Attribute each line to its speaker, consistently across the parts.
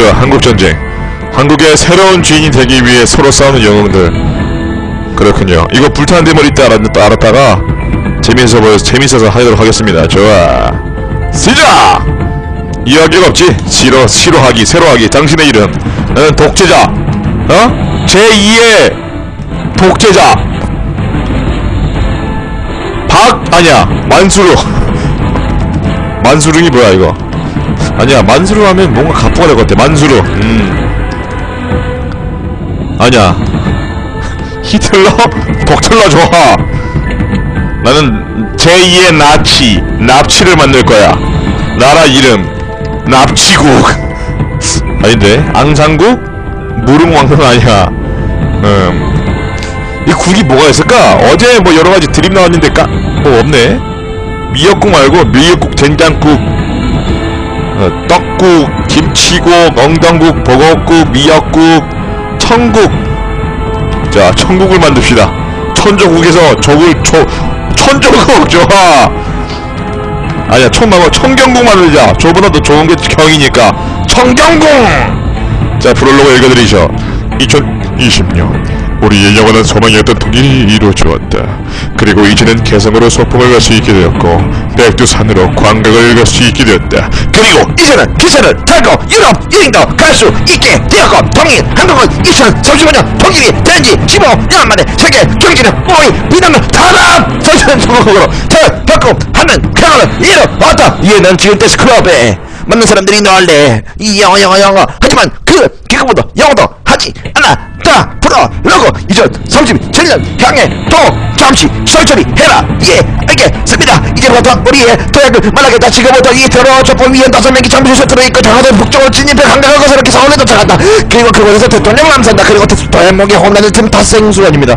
Speaker 1: 좋아 한국전쟁 한국의 새로운 주인이 되기 위해 서로 싸우는 영웅들. 그렇군요. 이거 불타는 데머리 있다 알았, 알았 다가 재밌어 보여서 재밌어서 하도록 하겠습니다. 좋아. 시작! 이야기가 없지? 싫어 싫어하기 새로하기. 당신의 이름. 나는 독재자. 어? 제2의 독재자. 박? 아니야. 만수르. 만수르이 뭐야 이거 아니야 만수르 하면 뭔가 가포가 될 것 같아 만수르. 음. 아니야. 히틀러? 독틀러 좋아. 나는 제2의 나치 납치를 만들 거야. 나라 이름 납치국. 아닌데? 앙상국? 무릉왕릉 아니야. 음이 국이 뭐가 있을까? 어제 뭐 여러 가지 드립 나왔는데 까 뭐 없네. 미역국 말고 미역국 된장국. 어, 떡국 김치국 엉덩국 버거국 미역국 천국. 자 천국을 만듭시다. 천조국에서 적을 초 천조국 좋아 아니야 천 말고 청경국 만들자. 저보다 더 좋은 게 경이니까. 청경국! 자 프롤로그 읽어드리죠. 2020년 우리의 영원한 소망이었던 통일이 이루어졌다. 그리고 이제는 개성으로 소풍을 갈 수 있게 되었고 백두산으로 관광을 갈 수 있게 되었다.
Speaker 2: 그리고 이제는 기차를 타고 유럽 여행도 갈 수 있게 되었고 통일 한국은 2035년 통일이 된 지 15년 만에 세계 경제는 오이 비난을 탄압 선수는 성공으로 대바꿈 하는 쾌거를 이루었다. 얘는 지금 데스크럽에 맞는 사람들이 넣을래. 이 영어 영어 영어. 하지만 그 기금보다 영어도 하지 않았다 프로로고 2037년 향해 또 잠시 설처리 해라. 예 알겠습니다. 이제부터 우리의 도약을 말하겠다 지금부터 이 테러 촛불 위엔 다섯 명이 잠시 들어있고 장하도 북쪽으로 진입해 강력한 것을 이렇게 서울에 도착한다. 그리고 그곳에서 대통령 남산다. 그리고 대한민국의 홈런을 틈達成수원입니다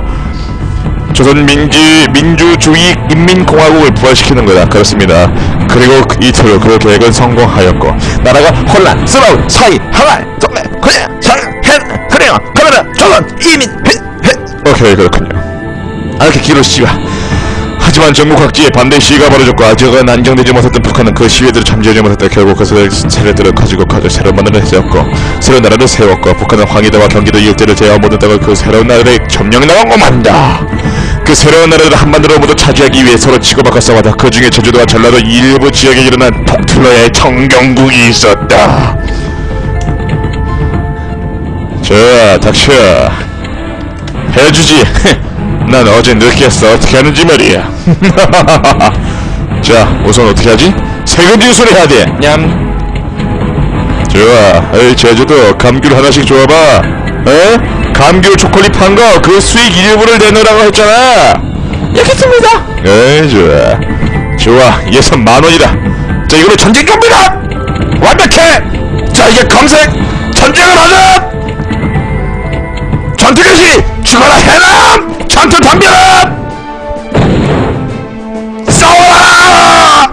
Speaker 1: 조선 민지 민주주의 인민공화국을 부활시키는 거다. 그렇습니다. 그리고 그 이틀 그 계획은 성공하였고
Speaker 2: 나라가 혼란스러운 사이 하나의 동네 그냥 상해 그래요. 그러면 조선 이민 해, 해.
Speaker 1: 오케이 그렇군요. 아 이렇게 길어 씨가. 하지만 전국 각지에 반대 시위가 벌어졌고 아직은 안정되지 못했던 북한은 그 시위들을 잠재우지 못했다. 결국 그 세력들을 가지고 가져 새로운 나라를 세웠고 새로운 나라를 세웠고 북한은 황희대와 경기도 일대를 제어 모든 땅을 그 새로운 나라를 점령해 나간고 만다 그 새로운 나라를 한반도로 모두 차지하기 위해 서로 치고받고 싸웠다 그 중에 제주도와 전라도 일부 지역에 일어난 독틀러의 청경국이 있었다. 자 닥쳐. 해주지. 난 어제 늦겠어. 어떻게 하는지 말이야. 자 우선 어떻게 하지? 세금 지수를 해야 돼. 냠. 좋아. 에이 제주도 감귤 하나씩 줘봐. 에? 감귤 초콜릿 판 거 그 수익 일부를 내놓으라고 했잖아.
Speaker 2: 알겠습니다.
Speaker 1: 에이 좋아. 좋아. 예산 만원이다. 자 이걸로 전쟁 경비다! 완벽해! 자 이제 검색 전쟁을 하자! 전투 개시 죽어라 해남! 전투 담벼라! 싸워라!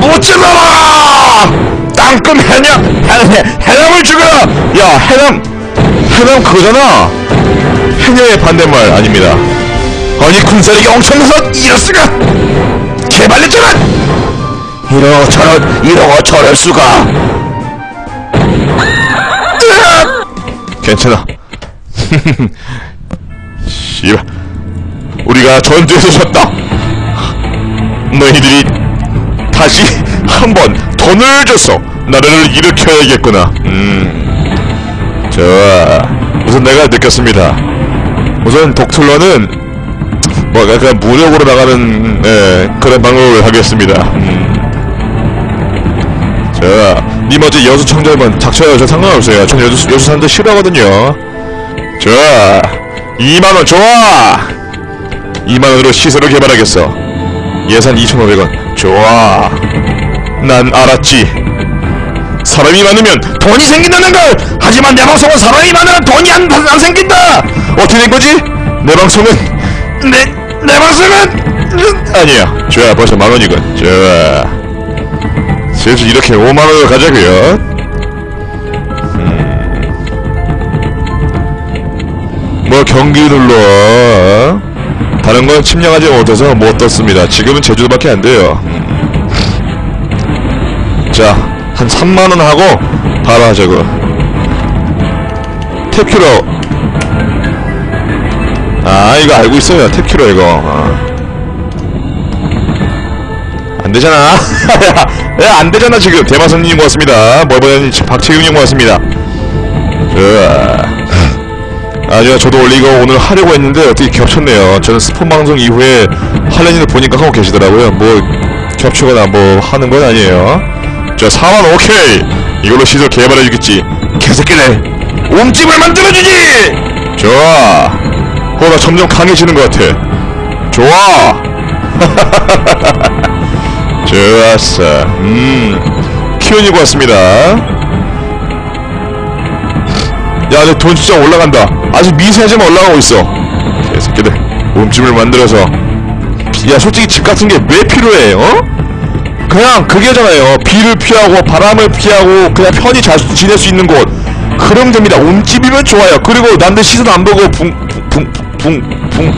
Speaker 1: 못 질러라! 땅금 해남 해, 해남을 죽여라! 야 해남 해남 그거잖아 해녀의 반대말 아닙니다. 아니 군사력이 엄청나서 이럴 수가! 개발렸잖아! 이러고 저럴 이러고 저럴 수가! 괜찮아. 씨발 우리가 전투에서 졌다. 너희들이 다시 한 번 돈을 줘서 나라를 일으켜야겠구나. 음. 좋아. 우선 내가 느꼈습니다 우선 독틀러는 뭐 약간 무력으로 나가는 예, 그런 방법을 하겠습니다 음. 자, 님 어제 여수 청자면 닥쳐요. 저 상관없어요. 전 여수, 여수 사람들 싫어하거든요. 좋아. 2만원 좋아! 2만원으로 시설을 개발하겠어. 예산 2,500원. 좋아. 난 알았지. 사람이 많으면 돈이 생긴다는 걸! 하지만 내 방송은 사람이 많으면 돈이 안, 안 생긴다! 어떻게 된 거지? 내 방송은, 내, 내 방송은, 아니야. 좋아. 벌써 만원이군. 좋아. 슬슬 이렇게 5만원을 가자고요 음. 뭐 경기 눌러 다른 건 침략하지 못해서 못 떴습니다 지금은 제주도밖에 안 돼요 음. 자한 3만원 하고 바로 하자고 탭큐러 아 이거 알고 있어요. 탭큐러 이거. 어. 안 되잖아. 야, 안 되잖아 지금. 대마선님 고맙습니다. 멀버님 박채윤님 으아. 아 제가 저도 이거 오늘 하려고 했는데 어떻게 겹쳤네요. 저는 스폰 방송 이후에 할렌이를 보니까 하고 계시더라고요. 뭐 겹치거나 뭐 하는 건 아니에요. 자 4만 오케이. 이걸로 시설 개발해주겠지. 개새끼네. 옴집을 만들어주지! 좋아 어 나 점점 강해지는 것 같아 좋아 좋았어 음 키온이고 왔습니다 야, 내 돈 진짜 올라간다. 아주 미세하지만 올라가고 있어. 개새끼들. 몸집을 만들어서. 야, 솔직히 집 같은 게 왜 필요해, 어? 그냥 그게잖아요. 비를 피하고, 바람을 피하고, 그냥 편히 잘 수- 지낼 수 있는 곳. 그럼 됩니다. 몸집이면 좋아요. 그리고 남들 시선 안 보고 붕, 붕, 붕, 붕, 붕,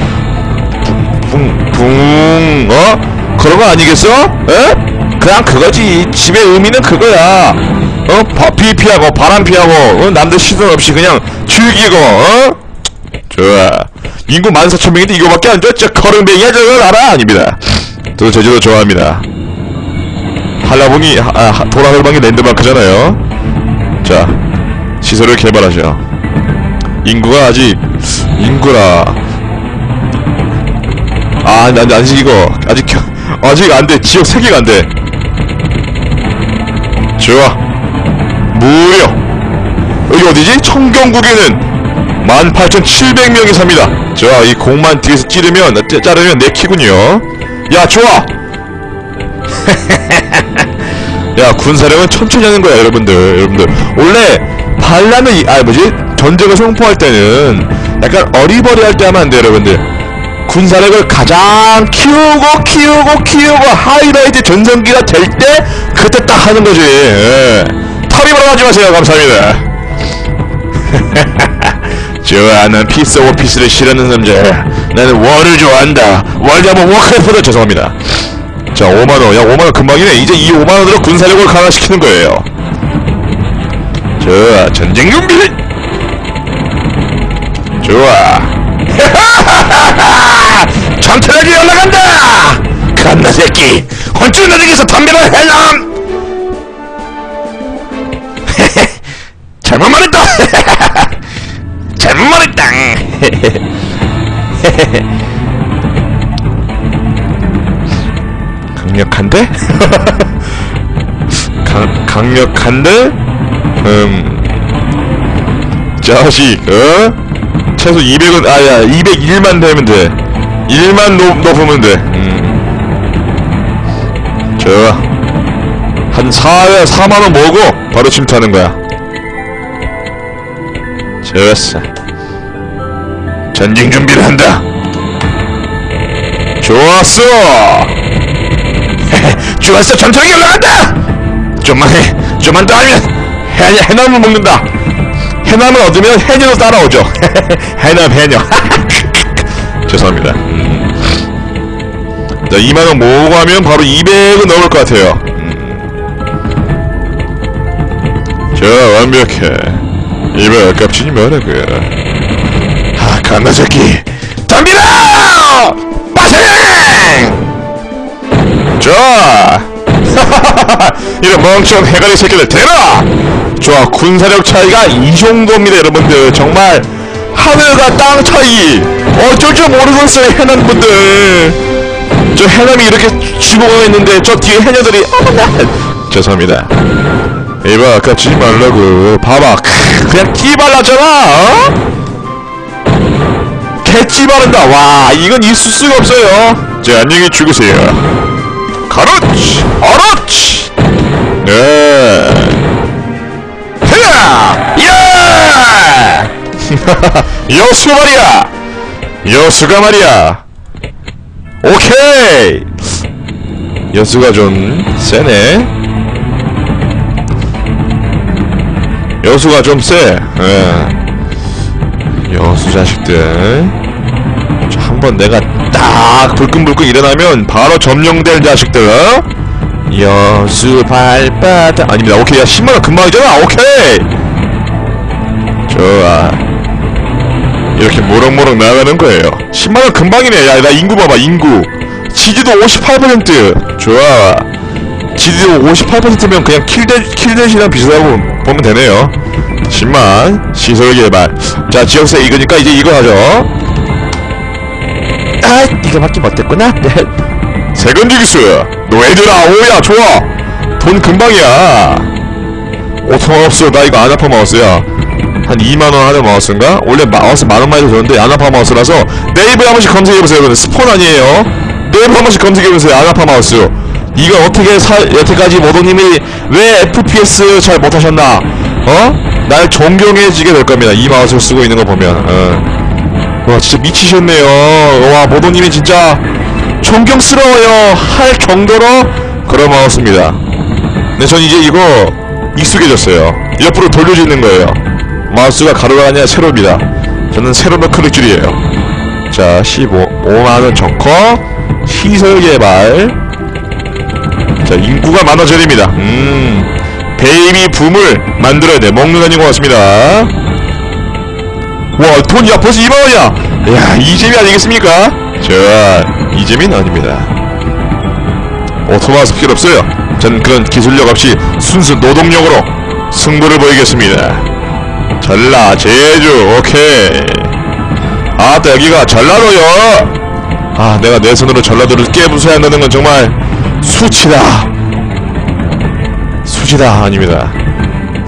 Speaker 1: 붕, 어? 그런 거 아니겠어? 에? 그냥 그거지. 집의 의미는 그거야. 어? 바, 비 피하고, 바람 피하고, 어? 남들 시선 없이 그냥 즐기고, 어? 좋아. 인구 14,000명인데 이거밖에 안 돼? 진짜 거렁뱅이야, 저걸 알아? 아닙니다. 저도 제주도 좋아합니다. 한라봉이, 아, 하- 도라설방이 랜드마크잖아요. 자, 시설을 개발하죠. 인구가 아직, 인구라. 아, 난 아직 이거 아직 겨- 아직 안 돼. 지역 세 개가 안 돼. 좋아. 무려 여기 어디지? 청경국에는 18,700명이 삽니다. 좋아. 이 공만 뒤에서 찌르면 짜- 자르면 내 키군요. 야, 좋아. 야, 군사력은 천천히 하는 거야, 여러분들. 여러분들. 원래 반란을 이- 아 뭐지? 전쟁을 선포할 때는 약간 어리버리할 때 하면 안 돼, 여러분들. 군사력을 가장 키우고 키우고 키우고 하이라이트 전성기가 될 때 그때 딱 하는 거지. 예. 털이버러 하지 마세요. 감사합니다. 좋아, 난 peace of peace를 싫어하는 남자야. 나는 war를 좋아한다. war 하면 Warcraft 죄송합니다. 자, 5만원. 야, 5만원 금방이네. 이제 이 5만원으로 군사력을 강화시키는 거예요. 좋아, 전쟁 준비! 좋아. 전투력이 올라간다! 갓나 새끼! 혼쭐 너에게서 담배를 해남! 잘못 말했다! 잘못 말했다! 강력한데? 강, 강력한데? 음. 자식, 어? 최소 200은, 아, 야, 201만 되면 돼. 1만 높, 높으면 돼. 음. 좋아. 한 4, 4만원 모으고, 바로 침투하는 거야. 좋았어. 전쟁 준비를 한다. 좋았어! 좋았어, 전투력이 올라간다! 좀만 해, 좀만 더 하면, 해, 해남을 먹는다. 해남을 얻으면 해녀도 따라오죠. 해남, 해녀. 죄송합니다. 음. 자, 2만원 모으고 하면 바로 200은 넘을 것 같아요. 음. 자, 완벽해. 이번 아깝지니 뭐라고. 아, 갓나 새끼. 덤비라! 빠생! 좋아! 이런 멍청 해가리 새끼들 대라! 좋아, 군사력 차이가 이 정도입니다, 여러분들. 정말 하늘과 땅 차이. 어쩔 줄 모르겠어요, 해남분들. 저 해남이 이렇게 죽어가 있는데 저 뒤에 해녀들이 어머나! 죄송합니다. 이봐 아깝지 말라고. 봐봐. 크, 그냥 끼 발랐잖아 어? 개찌 바른다. 와 이건 있을 수가 없어요. 자 안녕히 죽으세요. 가로치 어로치! 네. 헤 야야 여수 말이야! 여수가 말이야! 오케이! 여수가 좀 세네. 여수가 좀세. 예. 여수 자식들. 자, 한번 내가 딱 불끈불끈 일어나면 바로 점령될 자식들 어? 여수 발바닥. 아닙니다. 오케이. 야 10만원 금방이잖아. 오케이. 좋아. 이렇게 모럭모럭 나가는 거예요. 10만원 금방이네. 야 나 인구 봐봐. 인구. 지지도 58% 좋아. 지지도 58%면 그냥 킬대, 킬대시랑 비슷하고 보면 되네요. 10만 시설 개발. 자 지역세 이거니까 이제 이거 하죠.
Speaker 2: 아 이거밖에 못했구나. 네.
Speaker 1: 세건지 기수 너희들아 오야 좋아. 돈 금방이야. auto 마우스 나 이거 아나파 마우스야. 한 2만원 하는 마우스인가? 원래 마우스 만원만 해도 좋은데 아나파 마우스라서 네이버에 한 번씩 검색해보세요. 이거는 스폰 아니에요. 네이버 한 번씩 검색해보세요. 아나파 마우스. 이거 어떻게 사, 여태까지 모도님이 왜 FPS 잘 못하셨나? 어? 날 존경해지게 될 겁니다. 이 마우스를 쓰고 있는 거 보면. 어. 와 진짜 미치셨네요. 와 모도님이 진짜 존경스러워요 할 정도로 마우스입니다. 근데 전 이제 이거 익숙해졌어요. 옆으로 돌려지는 거예요. 마우스가 가로가 아니라 세로입니다. 저는 세로로 클릭 줄이에요. 자 15, 5만원 적커 시설 개발. 자 인구가 많아져립니다. 음 베이비 붐을 만들어야 돼. 먹는 아닌 것 같습니다. 와, 돈, 야, 벌써 2만원이야! 야, 이재미 아니겠습니까? 자, 이재미는 아닙니다. auto 마우스 필요 없어요. 전 그런 기술력 없이 순수 노동력으로 승부를 보이겠습니다. 전라, 제주, 오케이. 아따, 여기가 전라도요! 아, 내가 내 손으로 전라도를 깨부숴야 한다는 건 정말 수치다. 수치다, 아닙니다.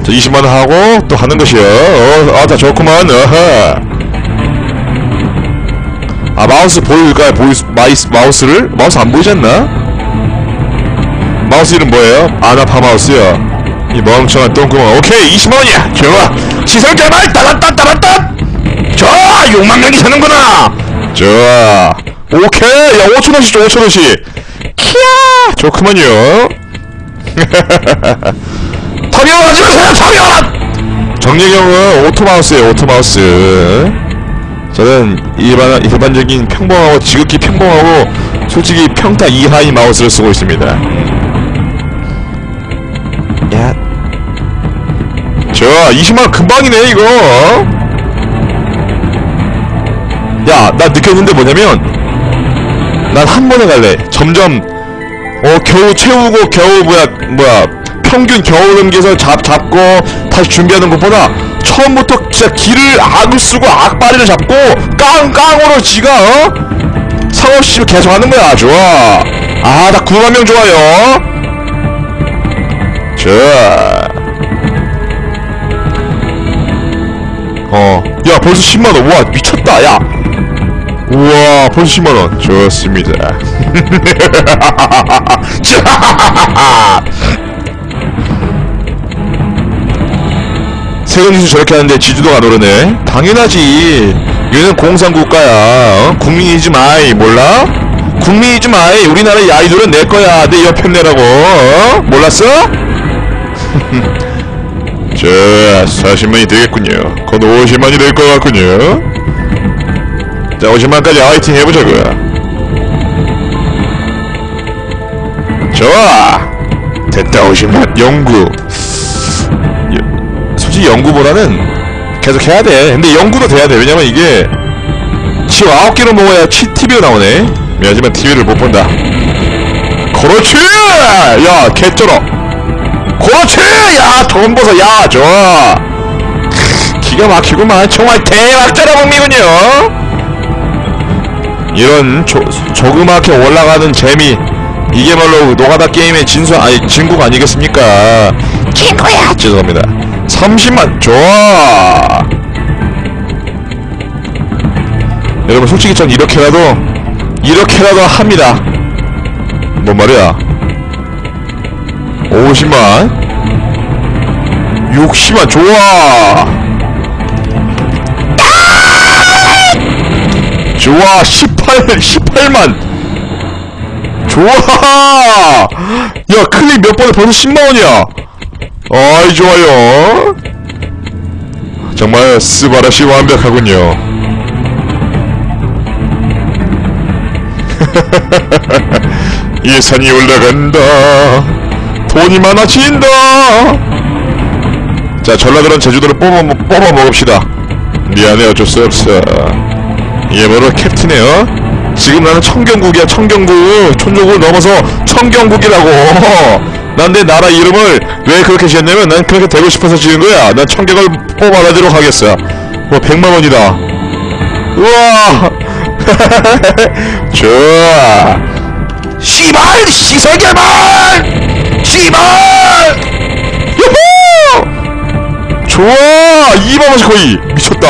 Speaker 1: 자, 20만원 하고 또 하는 것이요. 어, 아, 다 좋구만. 어허. 아, 마우스 보일까요? 보이, 마이스, 마우스를? 마우스 안 보이지 않나? 마우스 이름 뭐예요? 아나파 마우스요. 이 멍청한 똥구멍. 오케이, 20만원이야. 좋아. 시설 개발, 따란따, 따란따! 좋아! 6만 명이 사는구나! 좋아. 오케이! 야, 5천원씩 줘, 5천원씩! 키야! 좋구만요. 탐욕하지 마세요 탐욕 정예경은 auto 마우스예요 auto 마우스 저는 일반, 일반적인 평범하고 지극히 평범하고 솔직히 평타 이하의 마우스를 쓰고 있습니다.
Speaker 2: 야.
Speaker 1: 자 20만원 금방이네 이거. 야 나 느꼈는데 뭐냐면 난 한 번에 갈래. 점점 어 겨우 채우고 겨우 뭐야 뭐야 평균 겨우 넘겨서 잡 잡고 다시 준비하는 것보다 처음부터 진짜 길을 악을 쓰고 악바리를 잡고 깡깡으로 지가 어 상없이 계속 하는 거야 좋아 아나 9만 명 좋아요 자 어, 야, 벌써 10만원. 와, 미쳤다, 야. 우와, 벌써 10만원. 좋습니다. 세금지수 저렇게 하는데 지주도가 안 오르네. 당연하지. 얘는 공산국가야. 어? 국민 is my. 몰라? 국민 is my. 우리나라 의 아이돌은 내 거야. 내 옆편 내라고. 어? 몰랐어? 자, 40만이 되겠군요. 곧 50만이 될 것 같군요. 자, 50만까지 화이팅 해보자고요. 좋아! 됐다, 50만. 연구. 여- 솔직히 연구보다는 계속 해야 돼. 근데 연구도 돼야 돼. 왜냐면 이게 지금 9개를 먹어야 치 TV가 나오네. 하지만 TV를 못 본다. 그렇지! 야, 개쩔어. 그렇지! 야, 돈 벌어, 야, 좋아! 크, 기가 막히구만. 정말 대박자라 복미군요! 이런 조, 조그맣게 올라가는 재미. 이게 바로 노가다 게임의 진수, 아니, 진국 아니겠습니까? 진국이야! 죄송합니다. 30만, 좋아! 여러분, 솔직히 전 이렇게라도, 이렇게라도 합니다. 뭔 말이야? 50만. 60만. 좋아. 좋아. 18 18만. 좋아. 야 클릭 몇 번에 벌써 10만원이야 아이 좋아요. 정말 스바라시 완벽하군요. 예산이 올라간다. 돈이 많아진다. 자 전라도는 제주도를 뽑아, 뽑아 먹읍시다. 미안해 어쩔 수 없어. 얘 바로 캡틴이에요? 지금 나는 청경국이야 청경국. 촌족을 넘어서 청경국이라고 난 내 나라 이름을 왜 그렇게 지었냐면 난 그렇게 되고 싶어서 지은 거야 난 청경을 뽑아내도록 하겠어 뭐 100만원이다 우와 좋아
Speaker 2: 씨발 시설 개발 씨발
Speaker 1: 유후! 좋아! 2만 원씩 거의! 미쳤다!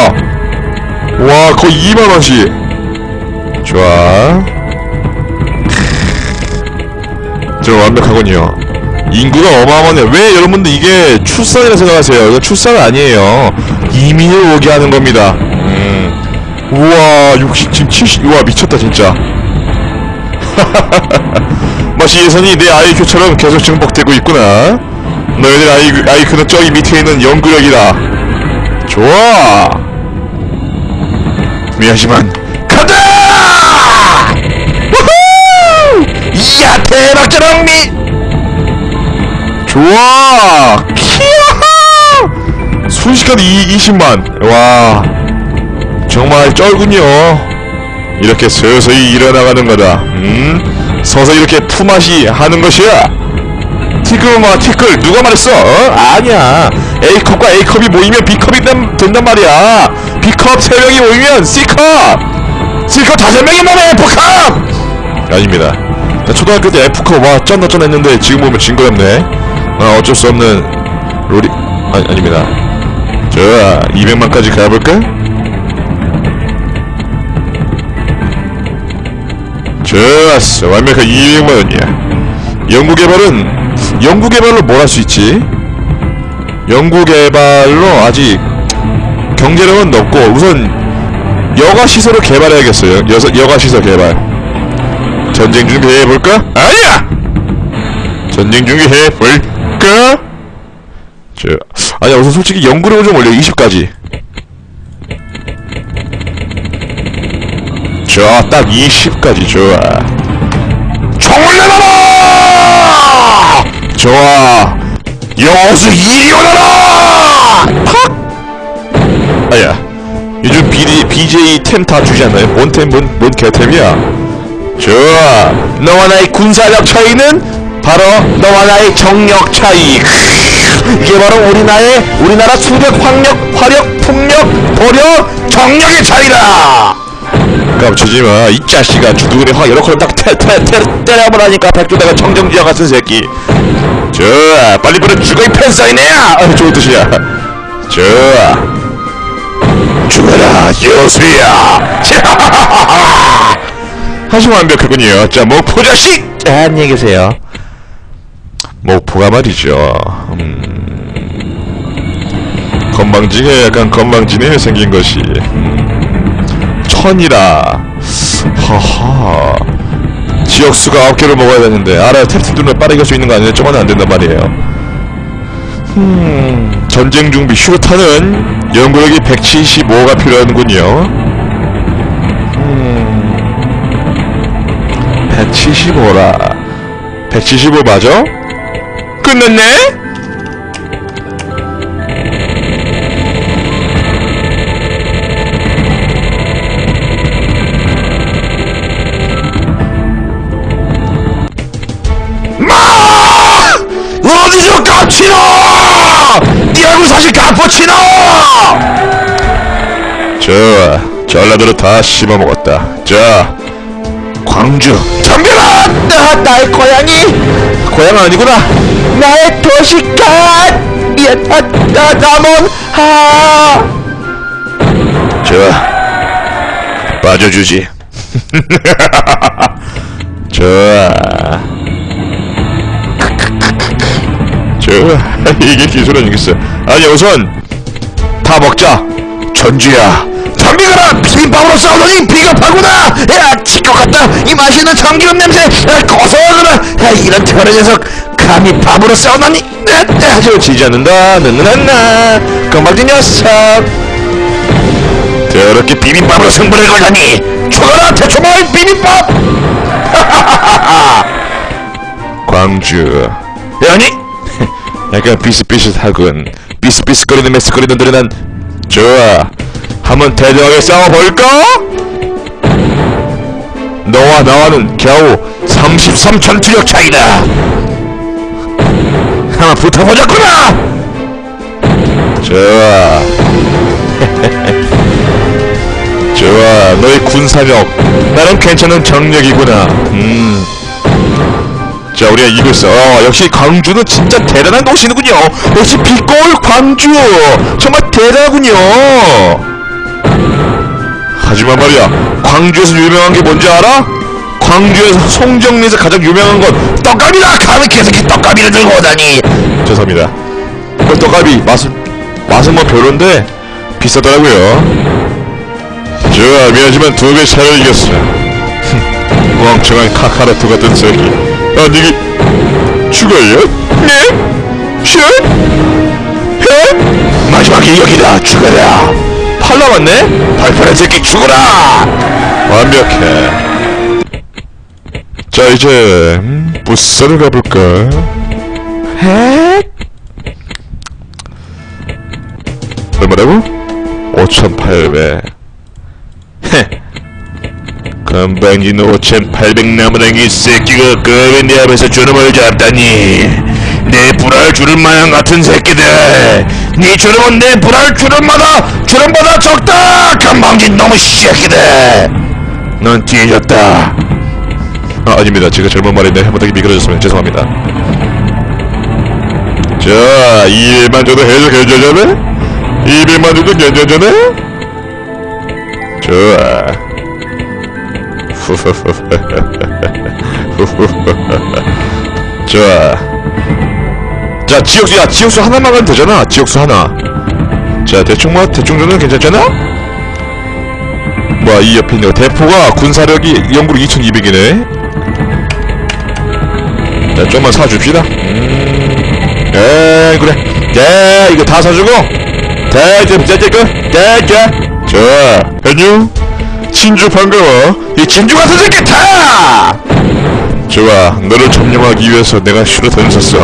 Speaker 1: 와, 거의 2만 원씩! 좋아. 좀 완벽하군요. 인구가 어마어마하네. 왜 여러분들 이게 출산이라 생각하세요? 이건 출산은 아니에요. 이민을 오게 하는 겁니다. 음. 우와, 60, 지금 70, 우와, 미쳤다, 진짜. 마치 예선이 내 IQ처럼 계속 증폭되고 있구나. 너희들 아이, 아이큐는 저기 밑에 있는 연구력이다. 좋아. 미하지만
Speaker 2: 가자 우후 이야 대박 저랑미
Speaker 1: 좋아. 키야. 순식간에 이 20만. 와. 정말 쩔군요. 이렇게 서서히 일어나가는 거다. 음? 서서히 이렇게 품앗이 하는 것이야. 티끌 마 티끌 누가 말했어? 어? 아니야 A컵과 A컵이 모이면 B컵이 된, 된단 말이야 B컵 3명이 모이면 C컵 C컵 5명이 모이면 F컵 아닙니다 나 초등학교 때 F컵 와 쩐다 쩐다 했는데 지금 보면 징그럽네 아 어쩔 수 없는 롤이 아니, 아닙니다 자 200만까지 가볼까? 좋았어 완벽한 200만원이야 연구개발은 연구개발로 뭘 할 수 있지? 연구개발로 아직 경제력은 높고 우선 여가시설을 개발해야겠어요 여서, 여가시설 개발 전쟁 준비해볼까? 아니야! 전쟁 준비해볼 까? 저 아니야 우선 솔직히 연구력을 좀 올려 20까지. 좋아 딱 20까지 좋아 총을 내놔라! 좋아 여수 이리 오너라! 팍! 아야 요즘 BD, BJ 템 다 주지 않나요? 뭔 템, 뭔, 뭔 개템이야? 좋아 너와 나의 군사력 차이는 바로 너와 나의 정력 차이. 이게 바로 우리나라의 우리나라 수력, 확력, 화력, 풍력, 도력, 정력의 차이다. 깜치지마. 이 자식아 주둥이에 확 여러 컬딱 테, 때려보라니까 백두대가 청정지와 같은 새끼. 좋아. 빨리 버려. 죽어 이 팬사인애야. 아 좋은 뜻이야. 좋아. 죽어라 여수야. 아주 완벽하군요 자 목포 자식! 자 안녕히 계세요 목포가 말이죠. 음. 건방지게 약간 건방지네 생긴 것이. 음, 천이라. 하하. 지역수가 9개를 먹어야 되는데 알아요. 탭탭 눈에 빠르게 갈수 있는 거 아니에요? 저거는 안 된단 말이에요. 음. 전쟁 준비 슈르타는 연구력이 175가 필요하는군요. 음. 175라. 175 맞아? 끝났네?
Speaker 2: 마! 어디서 까치노? 네 얼굴 사실 까푸치노!
Speaker 1: 좋아. 전라도로 다 씹어먹었다. 자 광주. 덤벼라
Speaker 2: 나, 나의 고양이
Speaker 1: 고향은 아니구나?
Speaker 2: 나의 도시간. 미안 아, 나, 남원 하.
Speaker 1: 좋아. 빠져주지. 좋아. 좋아. 이게 기술 아니겠어. 아니 우선 다 먹자. 전주야.
Speaker 2: 덤 비거라 비빔밥으로 싸우더니 비겁하구나. 야 치것 같다. 이 맛있는 참기름 냄새. 야, 고소하구나. 야 이런 더러운 녀석. 감히 밥으로 싸우다니.
Speaker 1: 아주 지지 않는다. 느느느나 껌박진 녀석
Speaker 2: 더럽게 비빔밥으로 승부를 걸다니 죽어라 대초마을 비빔밥
Speaker 1: 광주.
Speaker 2: 아니
Speaker 1: 약간 비슷비슷하군. 비슷비슷거리는 메스거리는 노래난 좋아 한번 대등하게 싸워볼까? 너와 나와는 겨우 33천 투력 차이다. 한번 붙어보자꾸나! 좋아. 좋아 너의 군사력. 나는 괜찮은 정력이구나. 음. 자 우리가 이글 써 어, 역시 광주는 진짜 대단한 도시는군요. 역시 빛거울 광주. 정말 대단하군요 하지만 말이야 광주에서 유명한 게 뭔지 알아? 광주에서 송정리에서 가장 유명한 건 떡갈비다 감히 개새끼 떡갈비를 들고 오다니 죄송합니다 그 떡갈비 맛은 맛은 뭐 별론데 비싸더라고요 좋아 미안하지만 두배 차로 이겼어 멍청한 카카로트 같은 새끼 아 니기 죽어요? 네? 슛? 해? 마지막에 여기다 죽어라 팔 남았네? 발판한 새끼 죽어라 완벽해 자 이제 음, 부산을 가볼까 해? 얼마라고? 5,800 헤 건방진 5,800 나무랭이 새끼가 그왜 내 앞에서 주름을 잡다니 내 불알 주름마냥 같은 새끼들. 네 주름은 내 불알 주름마다 주름보다 적다 건방진 놈의 새끼들. 넌 뒤졌다. 아 아닙니다. 제가 잘못 말했네. 해보다기 미끄러졌으면 죄송합니다. 자 2일만 줘도 해줘 괜찮잖아? 200만 줘도 괜찮잖아? 좋아. 좋아 자 지역수 야 지역수 하나만 가면 되잖아. 지역수 하나. 자 대충 뭐 대충 정도는 괜찮잖아? 뭐야 이 옆에 있는 거. 대포가 군사력이 영구로 2200이네. 자 좀만 사줍시다. 음. 에이 그래. 네 이거 다 사주고. 대대 대대고 대대 좋아 안녕 진주 반가워. 이 진주 같은 새끼 타 좋아. 너를 점령하기 위해서 내가 슈를 던졌어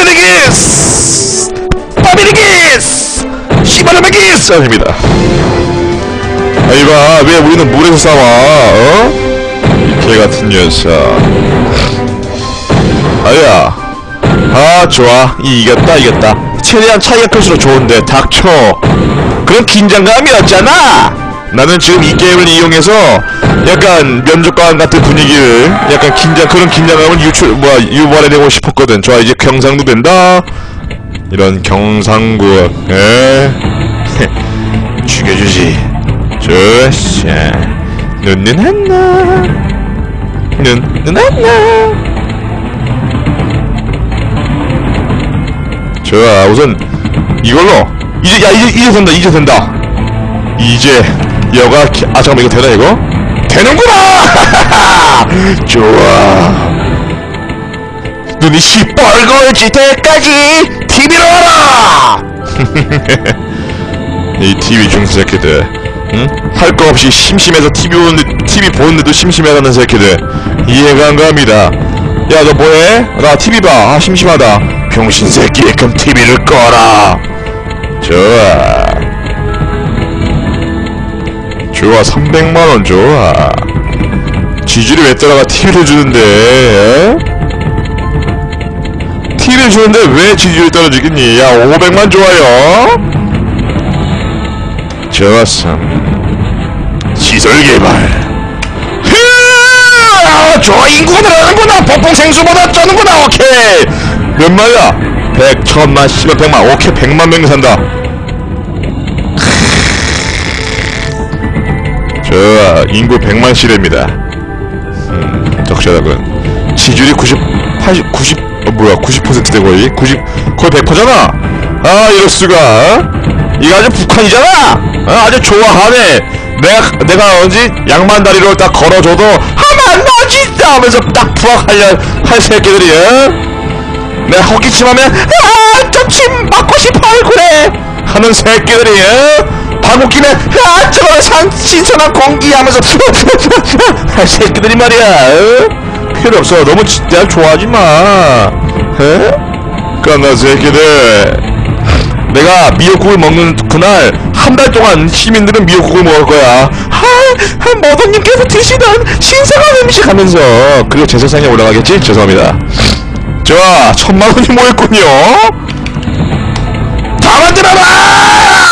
Speaker 1: 빠비리기스 빠비리기스 시바라메기스 아닙니다. 아 이봐 왜 우리는 물에서 싸워? 어? 이 개 같은 녀석. 아야 아 좋아. 이 이겼다 이겼다. 최대한 차이가 클수록 좋은데 닥쳐. 그런 긴장감이었잖아 나는 지금 이 게임을 이용해서 약간 면접관 같은 분위기를 약간 긴장 그런 긴장감을 유출 뭐야 유발해내고 싶었거든. 좋아 이제 경상도 된다. 이런 경상국 에 죽여주지. 좋았어 눈눈 하나. 눈눈 하나. 좋아 우선 이걸로. 이제 야 이제 이제 된다 이제 된다. 이제 여가 기- 아 잠깐만 이거 되나 이거? 되는구나! 좋아. 눈이 시뻘겋을 때까지 TV로 와라! 이 TV 중수 새끼들 응? 할 거 없이 심심해서 TV 보는데 TV 보는데도 심심해하는 새끼들 이해가 안 갑니다. 야 너 뭐해? 나 TV 봐아 심심하다. 병신 새끼 그럼 TV를 꺼라. 좋아 좋아 300만원 좋아. 지지를 왜 따라가 TV를 주는데 에? TV를 주는데 왜 지지를 떨어지겠니? 야 500만 좋아요. 좋았어 시설 개발. 흐! 좋아 인구가 늘어나는구나. 폭풍 생수보다 쩌는구나. 오케이. 몇 마야? 100, 천만, 10만, 100만. 오케이 100만 명 산다 좋아 인구 100만 시대입니다 음 적절하군 지지율이 90 80 90 어, 뭐야 90%대 거의 90 거의 100%잖아 아 이럴 수가 어? 이거 아주 북한이잖아 어? 아주 좋아하네 내가 내가 언제 양만 다리로 딱 걸어줘도 하만 멋있다 하면서 딱 부학하려 할 새끼들이 어? 내가 호기침 하면 아저침 맞고 싶어 그래 하는 새끼들이 어? 밥 먹기는 아 저거 산 신선한 공기 하면서 할 새끼들이 말이야 어? 필요 없어 너무 지- 내가 좋아하지 마 에? 깐나 새끼들 내가 미역국을 먹는 그날 한 달 동안 시민들은 미역국을 먹을 거야. 하, 하 머더님께서 드시던 신선한 음식 하면서 그리고 제 세상에 올라가겠지? 죄송합니다. 자, 천만 원이 모였군요.
Speaker 2: 다 만들어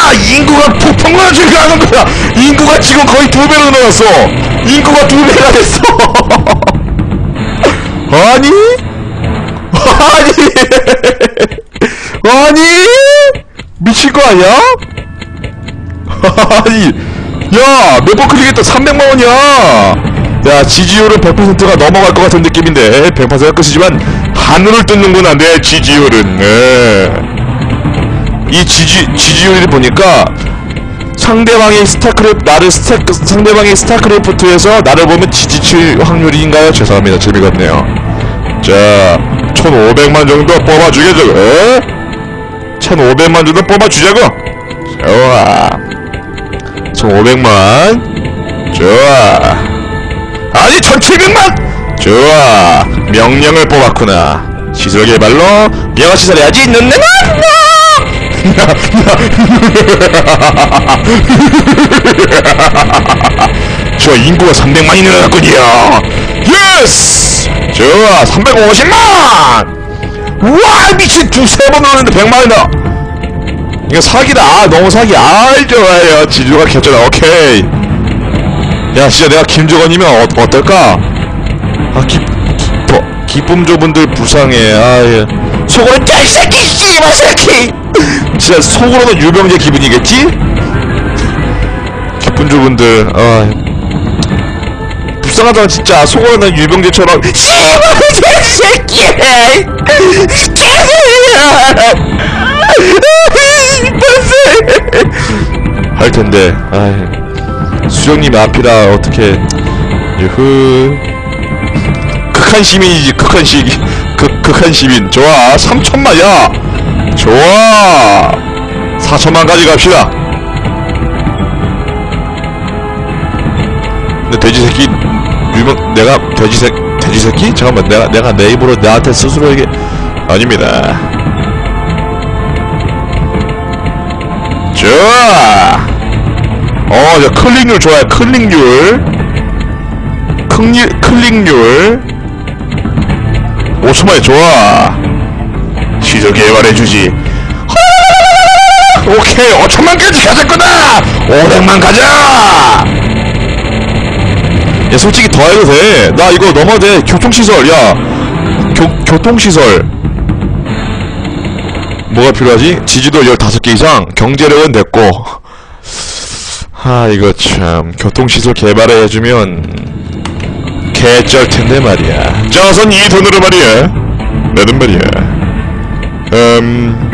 Speaker 2: 라! 인구가 폭풍으로 증가하는 거야!
Speaker 1: 인구가 지금 거의 두 배로 늘어났어. 인구가 두 배가 됐어. 아니? 아니? 아니? 미친 거 아니야? 아니, 야, 몇 번 클릭했다 300만 원이야. 야, 지지율은 100%가 넘어갈 것 같은 느낌인데 100%가 끝이지만 하늘을 안 돼, 지지율은. 예. 이 지지 지지율을 보니까 상대방의 스타크래프트 나를 스타 상대방의 StarCraft에서 나를 보면 지지칠 확률인가요? 죄송합니다 재미가 없네요. 자, 1,500만 정도 뽑아주겠죠? 에? 1,500만 정도 뽑아주자고. 좋아. 1,500만. 좋아. 아니 1,700만. 좋아. 명령을 뽑았구나. 시설 개발로 명화 시설해야지. 눈내 나. 저 인구가 300만이 늘어났군요. Yes! 좋아, 350만! 와, 미친 두세 번 늘었는데 100만이다. 이거 사기다. 아, 너무 사기. 아, 좋아요. 지주가 켰잖아. 오케이. 야, 진짜 내가 김조건이면 어, 어떨까? 아, 기, 기뻐. 기쁨조분들 불쌍해. 아, 예. 속으로 개새끼 씨발 새끼! 진짜 속으로는 유병재 기분이겠지? 기쁨조분들, 아. 불쌍하다 진짜. 속으로는 유병재처럼 씨발! 개새끼! 할 텐데, 아. 수정님 앞이라 어떻게. 유후. 극한 시민이지 극한 시 극, 극한 시민. 좋아. 3천만 야 좋아 4천만까지 갑시다 근데 돼지 새끼 유명 내가 돼지 새 돼지 새끼 잠깐만 내가 내가 내 입으로 나한테 스스로에게 아닙니다 좋아 어, 저 클릭률 좋아요. 클릭률. 클릭, 클릭률. 5초만에 좋아. 시절 개발해주지. 오케이, 5천만까지 가졌구나! 500만 가자! 야, 솔직히 더 해도 돼. 나 이거 넘어도 돼. 교통시설, 야. 교, 교통시설. 뭐가 필요하지? 지지도 15개 이상, 경제력은 됐고. 아 이거 참 교통시설 개발해 해주면 개쩔 텐데 말이야 저선 이 돈으로 말이야 내는 말이야 음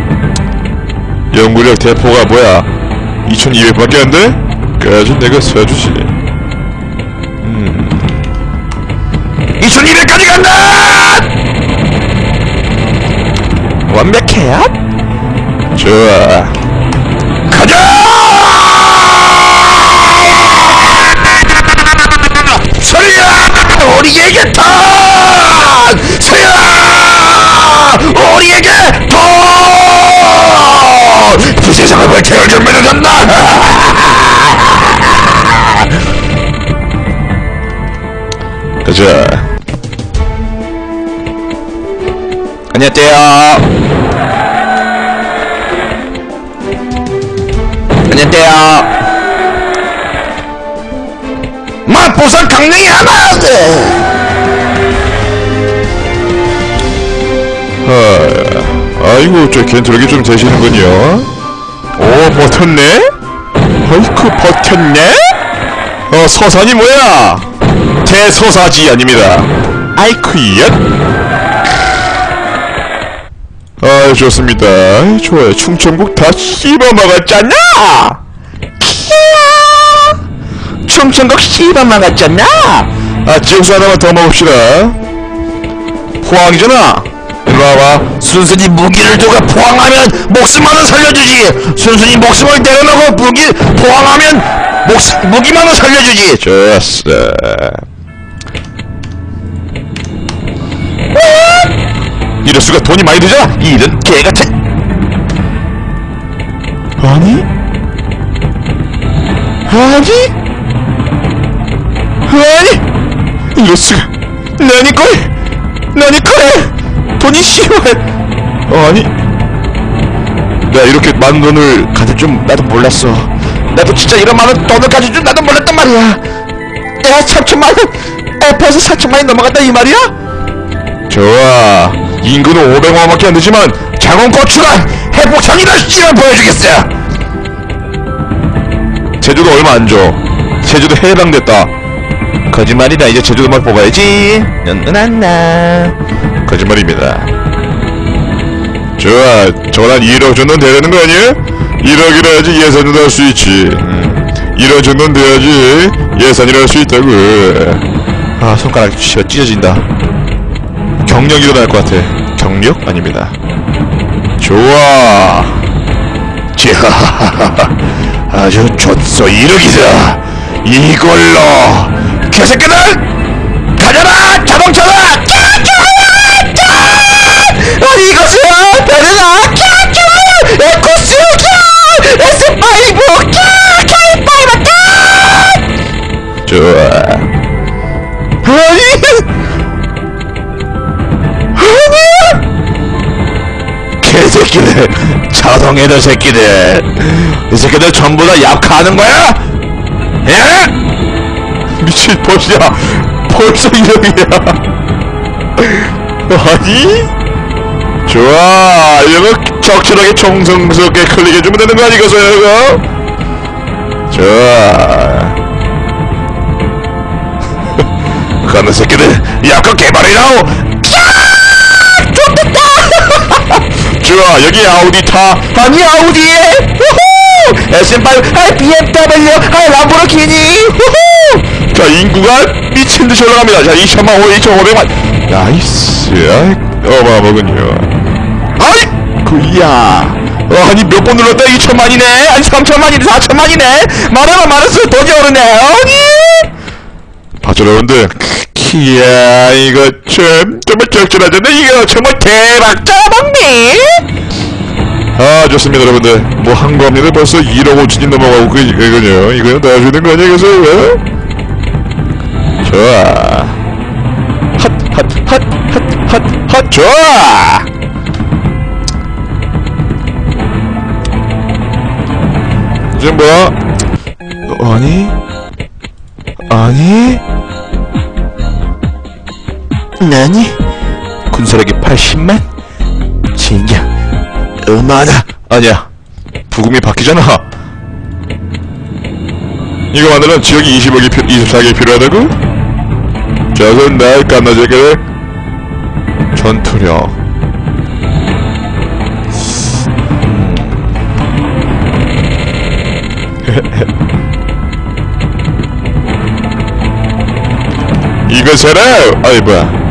Speaker 1: 연구력 대포가 뭐야 2200밖에 안 돼? 까지 내가 쏴주지 음 2200까지 간다 완벽해요? 좋아 가자
Speaker 2: 소리야! 돈! 소리야! 우리에게 돈! 이 세상을 불태울 줄 믿어졌나?
Speaker 1: 가자. 안녕하세요. 안녕하세요.
Speaker 2: 맛보상 강릉이 하나!
Speaker 1: 아, 아이고, 저 겐트력이 좀 되시는군요. 오, 버텼네? 아이쿠, 버텼네? 어, 서산이 뭐야? 대서사지 아닙니다. 아이쿠, 엿! 아, 좋습니다. 좋아요. 충청국 다 씹어먹었잖아! 충청국 씹어먹었잖아! 아, 지옥수 하나만 더 먹읍시다. 포항이잖아! 일로 와봐.
Speaker 2: 순순히 무기를 두고 포항하면 목숨만은 살려주지! 순순히 목숨을 내려놓고 무기 포항하면 목숨, 무기만은 살려주지!
Speaker 1: 좋았어. 이럴 수가 돈이 많이 들잖아. 이런 개 같은. 아니? 아니? 아니? 이럴 수가. 나니 거래! 나니 거래! 돈이 싫어해! 아니? 내가 이렇게 많은 돈을 가질 줄 나도 몰랐어. 나도 진짜 이런 많은 돈을 가질 줄 나도 몰랐단 말이야. 야, 3천만 원! 어, 벌써 4천만 원이 넘어갔다 이 말이야? 좋아. 인구는 500만 원밖에 안 되지만 장원 고추가 해복창이다 씨를 보여주겠어. 제주도 얼마 안 줘. 제주도 해방됐다. 거짓말이다. 이제 제주도만 뽑아야지. 난난나. 거짓말입니다. 좋아. 저랑 1억 정도는 되는 거 아니야? 1억이라 해야지 예산을 할수 있지. 음. 1억 정도는 돼야지 예산이라 할수 있다고. 아, 손가락 찢어- 찢어진다. 경력 일어날 것 같아. 경력? 아닙니다. 좋아. 자, 아주 좋소. 1억이다. 이걸로 개새끼들 가져라 자동차다. 아, 이것은 베르나 캬캬 에코스 캬 S5 캬 K5 캬. 좋아. 아니. 아니. 개새끼들 자동해도 새끼들. 이 새끼들 전부 다 약하는 거야? 예? 미친 벌써 벌써 이름이야. 아니? 좋아. 이거 적절하게 정성스럽게 클릭해주면 되는 거 아니겠어요 이거? 좋아. 가는 새끼들 약간 개발이라오! 좋겠다! 좋아 여기 아우디 타. 아니 아우디에? 우후! SM5 아 BMW 아 람보르기니! 우후! 자 인구가 미친듯이 올라갑니다. 자 2천만 5 2,500만. Nice. 아이 어마어마군요. 아이! 그야. 어, 아니 몇 번 눌렀다? 2천만이네? 아니 3천만이네? 4천만이네? 말하면 말할수록 돈이 오르네? 아니 봤죠 여러분들. 이야 이거 참 정말 적절하잖아. 이거 정말 대박. 짜방미 아 좋습니다 여러분들. 뭐한거 없는데 벌써 1억 5천이 넘어가고 그, 이거요 다 주는 거 아니야 그래서? 좋아 핫핫핫핫핫핫 좋아! 이제 뭐야 아니? 아니? 나니? 군사력이 80만? 진짜 얼마나? 아니야 부금이 바뀌잖아. 이거 만들면 지역이 20억이 24개 필요하다고? 저건 날 깐나제게 전투력 이거잖아 아이 뭐야.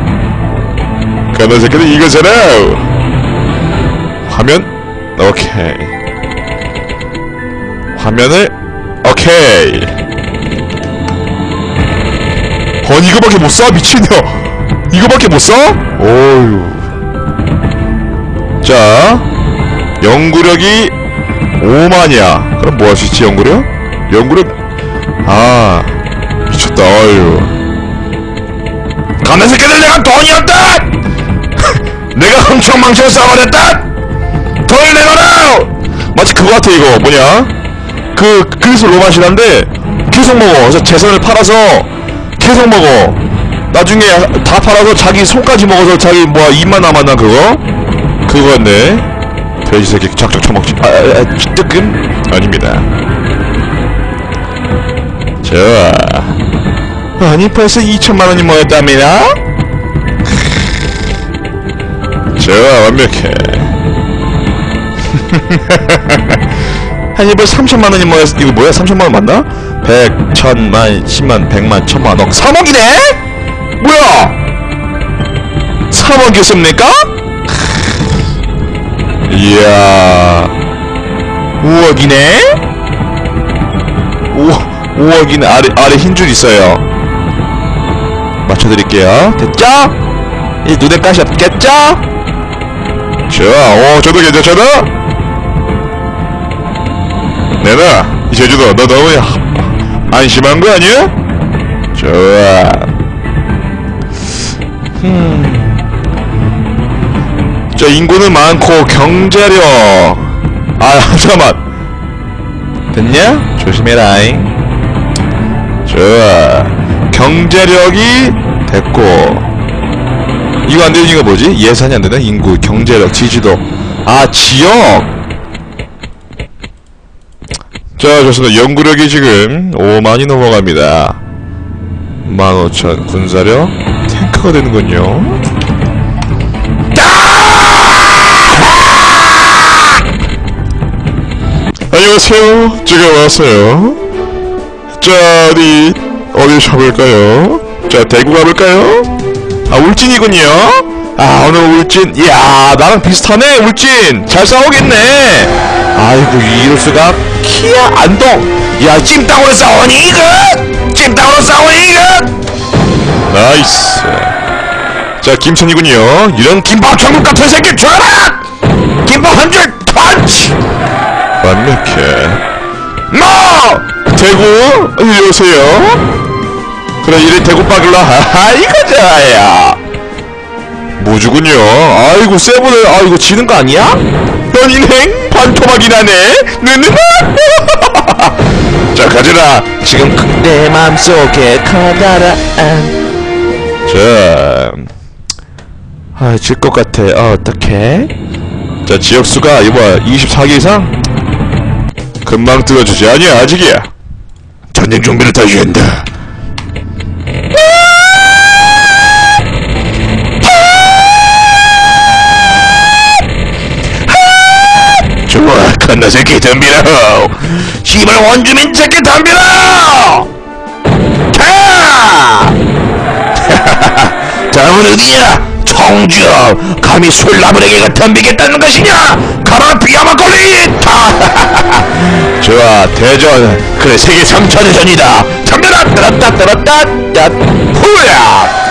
Speaker 1: 새끼들 이거잖아 화면? 오케이. 화면을 오케이 아니 이거밖에 못 써? 미친놈 이거밖에 못 써? 오유 자 연구력이 5만이야. 그럼 뭐 할 수 있지 연구력? 연구력? 아 미쳤다. 어휴. 가는 새끼들 내가 돈이 없다! 내가 흥청망청 싸버렸다! 돈을 내놔라! 마치 그거 같아 이거. 뭐냐? 그 그리스 로마 신화인데 계속 먹어. 그래서 재산을 팔아서 계속 먹어. 나중에 다 팔아서 자기 손까지 먹어서 자기 뭐 입만 남았나 그거? 그거였네. 돼지 새끼 작작 처먹지. 아, 아, 아 뜨끔? 아닙니다. 좋아. 아니 벌써 2천만 원이 모였답니다. 좋아 완벽해. 아니 벌써 3천만 원이 모였 이거 뭐야? 3천만 원 맞나? 100, 1000만, 10만, 100만, 1000만, 억 3억이네? 뭐야 3억이었습니까? 이야 5억이네? 5, 5억이네 아래, 아래 흰 줄 있어요 맞춰드릴게요 됐죠? 이 눈에 가시 없겠죠? 좋아 오 저도 괜찮잖아 내놔 이 제주도 너 너무 하- 안심한 거 아니야? 좋아. 자 인구는 많고 경제력. 아 잠깐만. 됐냐? 조심해라잉. 좋아. 경제력이 됐고. 이거 안 되는 이유가 뭐지? 예산이 안 되나? 인구, 경제력, 지지도. 아 지역 자 좋습니다. 연구력이 지금 5만이 넘어갑니다. 15,000 군사력 탱크가 되는군요. 안녕하세요. 제가 왔어요. 자 어디 어디 잡을까요? 자 대구 가볼까요? 아 울진이군요. 아 오늘 울진. 이야 나랑 비슷하네 울진. 잘 싸우겠네 아이고 이럴 수가? 키야 안동
Speaker 2: 야 찜닭으로 싸우니 이거? 찜닭으로 싸우니 이거?
Speaker 1: Nice. 자 김천이군요. 이런
Speaker 2: 김밥 천국 같은 새끼 줘라! 김밥 한 줄 펀치!
Speaker 1: 완벽해.
Speaker 2: 뭐
Speaker 1: 대구 이리 오세요. 그래 이래 대구 빠글라. 하하 이거 좋아요. 무주군요. 아이고 세븐을 아이고 지는 거 아니야? 넌 인행 반토막이 나네 자 가져라 지금 그-
Speaker 2: 내 맘속에 커다란
Speaker 1: 자, 아, 질 것 같아. 어, 어떡해? 자, 지역수가, 이거 뭐야, 24개 이상? 금방 뜯어주지. 아니야, 아직이야. 전쟁 준비를 다시 한다. 칸나 새끼 덤비라.
Speaker 2: 씨발 원주민 새끼 덤벼라! 자! 다음은 어디냐? 청주. 감히 술라브레게가 덤비겠다는 것이냐? 막걸리 타
Speaker 1: 좋아, 대전.
Speaker 2: 그래 세계 3차 대전이다. 덤벼라! 떨었다 떨었다 따 후야!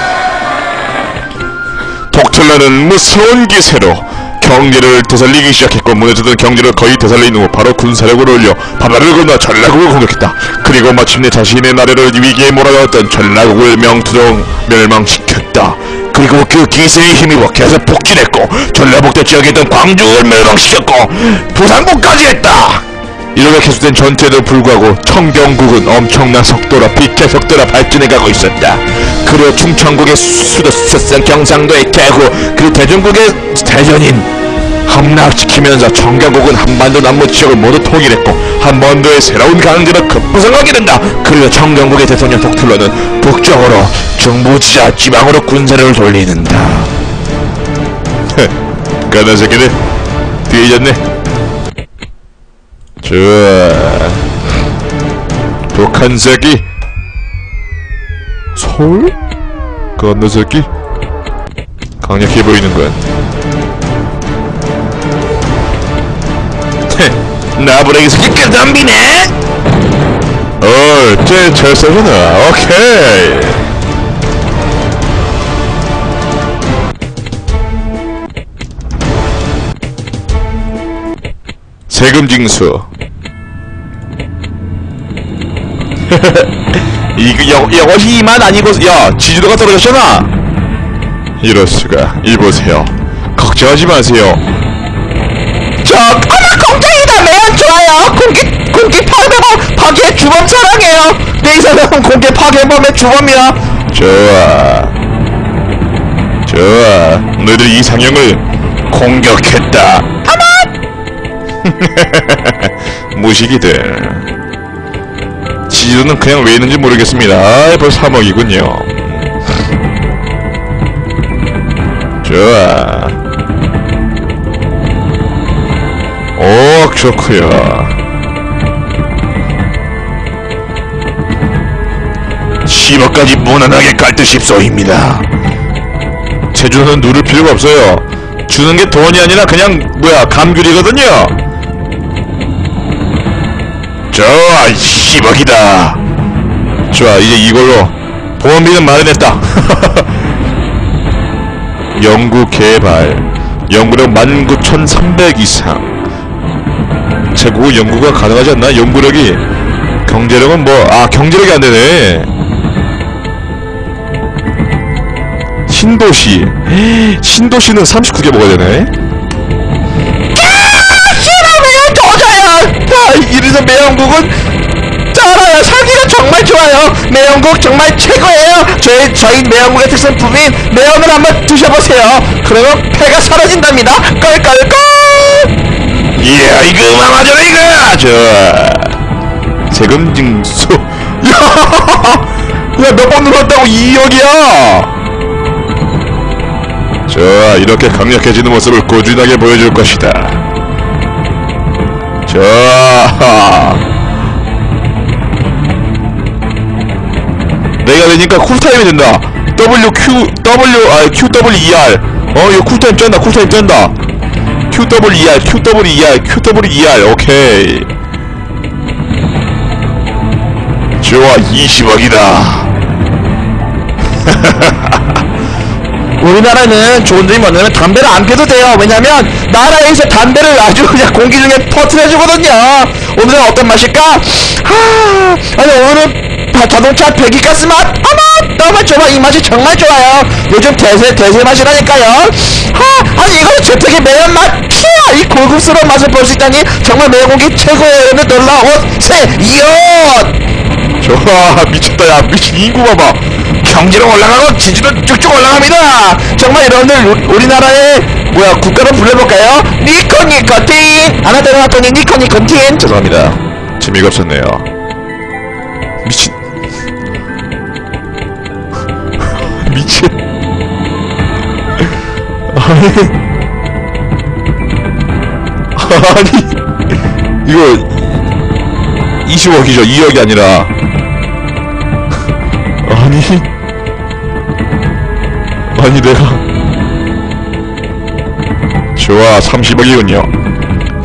Speaker 1: 독틀라는 무서운 기세로 경제를 되살리기 시작했고 무너졌던 경제를 거의 되살린 후 바로 군사력을 올려 바다를 건너 전라국을 공격했다. 그리고 마침내 자신의 나라를 위기에 몰아넣었던 전라국을 명투동 멸망시켰다. 그리고 그 기세에 힘입어 계속 폭진했고 전라북도 지역에 있던 광주를 멸망시켰고 부산국까지 했다. 이렇게 계속된 전투에도 불구하고 청경국은 엄청난 속도로 빛의 속도로 발전해가고 있었다. 그리고 충청국의 수도 서산 경상도의 대구 그리고 대전국의 대전인 함락시키면서 청경국은 한반도 남부 지역을 모두 통일했고 한반도의 새로운 강제로 급부상하게 된다. 그리고 청경국의 대통령 독틀로는 북쪽으로 중부지자 지방으로 군사력을 돌리는다. 까나 새끼들 뒤에 있었네. 좋아 독한 새끼. 서울? 건너 새끼? 강력해 보이는군 나부랭이 새끼
Speaker 2: 이렇게 덤비네.
Speaker 1: 어, 쟤잘 쏘구나 오케이. 세금 징수 이거 여, 이것이 이만 아니고 야 지지도가 떨어졌잖아. 이럴 수가. 이보세요. 걱정하지 마세요. 자
Speaker 2: 어머 공장이다. 매연 좋아요. 공기 공기 파괴범 파괴 주범 사랑해요. 내 이사람은 공개 파괴범의 주범이야.
Speaker 1: 좋아. 좋아. 너희들 이상형을 공격했다. 아마 무식이들 지지도는 그냥 왜 있는지 모르겠습니다 아 벌써 3억이군요 좋아 오 좋구요 10억까지 무난하게 깔듯십소입니다. 제주는 누를 필요가 없어요. 주는 게 돈이 아니라 그냥 뭐야 감귤이거든요. 좋아 10억이다. 좋아 이제 이걸로 보험비는 마련했다. 연구 개발 연구력 19,300 이상 최고 연구가 가능하지 않나? 연구력이 경제력은 뭐 아 경제력이 안 되네. 신도시 신도시는 39개 먹어야 되네.
Speaker 2: 도저요 아, 이래서 매형국은 쩔어요. 살기가 정말 좋아요. 매형국 정말 최고예요. 저희 저희 매형국의 특산품인 매형을 한번 드셔보세요. 그러면 폐가 사라진답니다. 껄껄껄!
Speaker 1: 이야 이거 망하잖아 이거! 저 세금 징수 야야 몇 번 눌렀다고 2억이야? 자 이렇게 강력해지는 모습을 꾸준하게 보여줄 것이다. 자 내가 되니까 쿨타임이 된다 WQ W 아 QWER 어 이거 쿨타임 쩐다 쿨타임 쩐다 QWER, QWER, QWER, 오케이. 좋아, 20억이다.
Speaker 2: 우리나라는 좋은 점이 뭐냐면 담배를 안 피워도 돼요 왜냐면 나라에서 담배를 아주 그냥 공기 중에 퍼트려주거든요 오늘은 어떤 맛일까? 하... 아니 오늘은 다- 자동차 배기가스 맛? 어머 너무 좋아. 이 맛이 정말 좋아요. 요즘 대세 대세 맛이라니까요. 하... 아니 이거는 재택의 매연 맛? 피야! 이 고급스러운 맛을 볼 수 있다니 정말 매공기 최고예요. 여러분들 놀라오세요
Speaker 1: 좋아, 미쳤다, 야, 미친 인구 봐봐.
Speaker 2: 경제로 올라가고 지지도 쭉쭉 올라갑니다. 정말 여러분들 우- 우리나라의 뭐야 국가로 불러볼까요? 니코 니코틴! 하나 둘 니코 니코틴!
Speaker 1: 죄송합니다. 재미가 없었네요. 아니. 아니. 이거 20억이죠. 2억이 아니라. 아니. 아니 내가 좋아 30억이군요.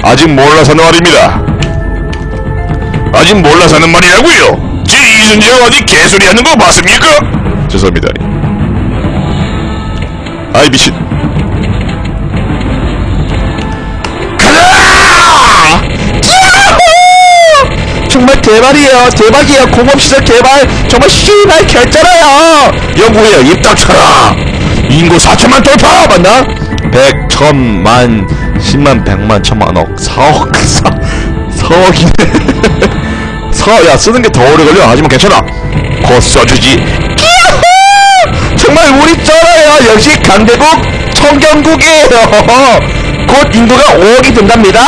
Speaker 1: 아직 몰라서는 말입니다. 아직 몰라서는 말이라고요. 제 이순재가 어디 개소리 하는 거 봤습니까? 죄송합니다. 아이 미친.
Speaker 2: 정말 대박이에요 대박이에요 공업시설 개발 정말 씨발 개쩔어요
Speaker 1: 영구야 입 닥쳐라. 인구 4천만 돌파 맞나? 100, 1000만, 10만, 100만, 1000만, 억, 4억, 4, 4억이네. 4, 야 쓰는 게 더 오래 걸려. 하지만 괜찮아. 곧 써주지.
Speaker 2: 정말 우리 쩔어요 역시 강대국 청경국이에요 곧 인구가 5억이 된답니다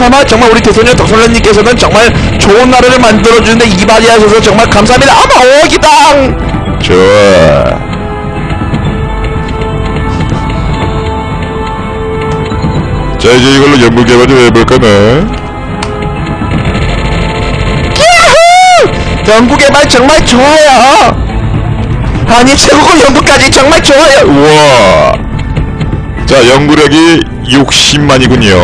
Speaker 2: 아마 정말 우리 대통령 덕선생님께서는 정말 좋은 나라를 만들어주는데 이발이하셔서 정말 감사합니다 아마 5억이당
Speaker 1: 좋아. 자 이제 이걸로 연구 개발 좀 해볼까나?
Speaker 2: 야호! 연구개발 정말 좋아요 아니 최고급 연구까지 정말 좋아요
Speaker 1: 우와. 자 연구력이 60만이군요.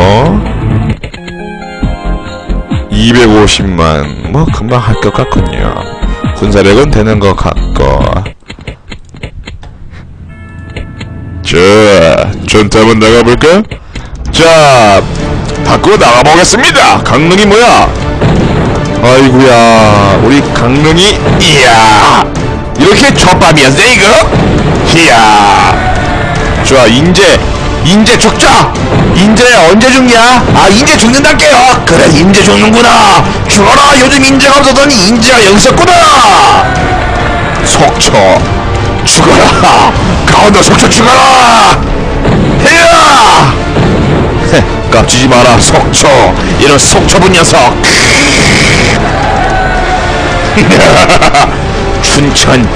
Speaker 1: 250만. 뭐 금방 할 것 같군요. 군사력은 되는 것 같고. 자, 전투 한번 나가볼까? 자, 밖으로 나가보겠습니다. 강릉이 뭐야? 아이구야, 우리 강릉이, 이야, 이렇게 젖밥이었어, 이거? 이야. 좋아, 인제, 인제 죽자!
Speaker 2: 인제 언제 죽냐? 아 인제 죽는다게요 그래 인제 죽는구나 죽어라 요즘 인재가 없어서니 인재가 여기 있었구나
Speaker 1: 속초, 죽어라! 강원도 속초 죽어라! 해야! 헤, 깝치지 마라, 속초! 이런 속초분 녀석! 춘천,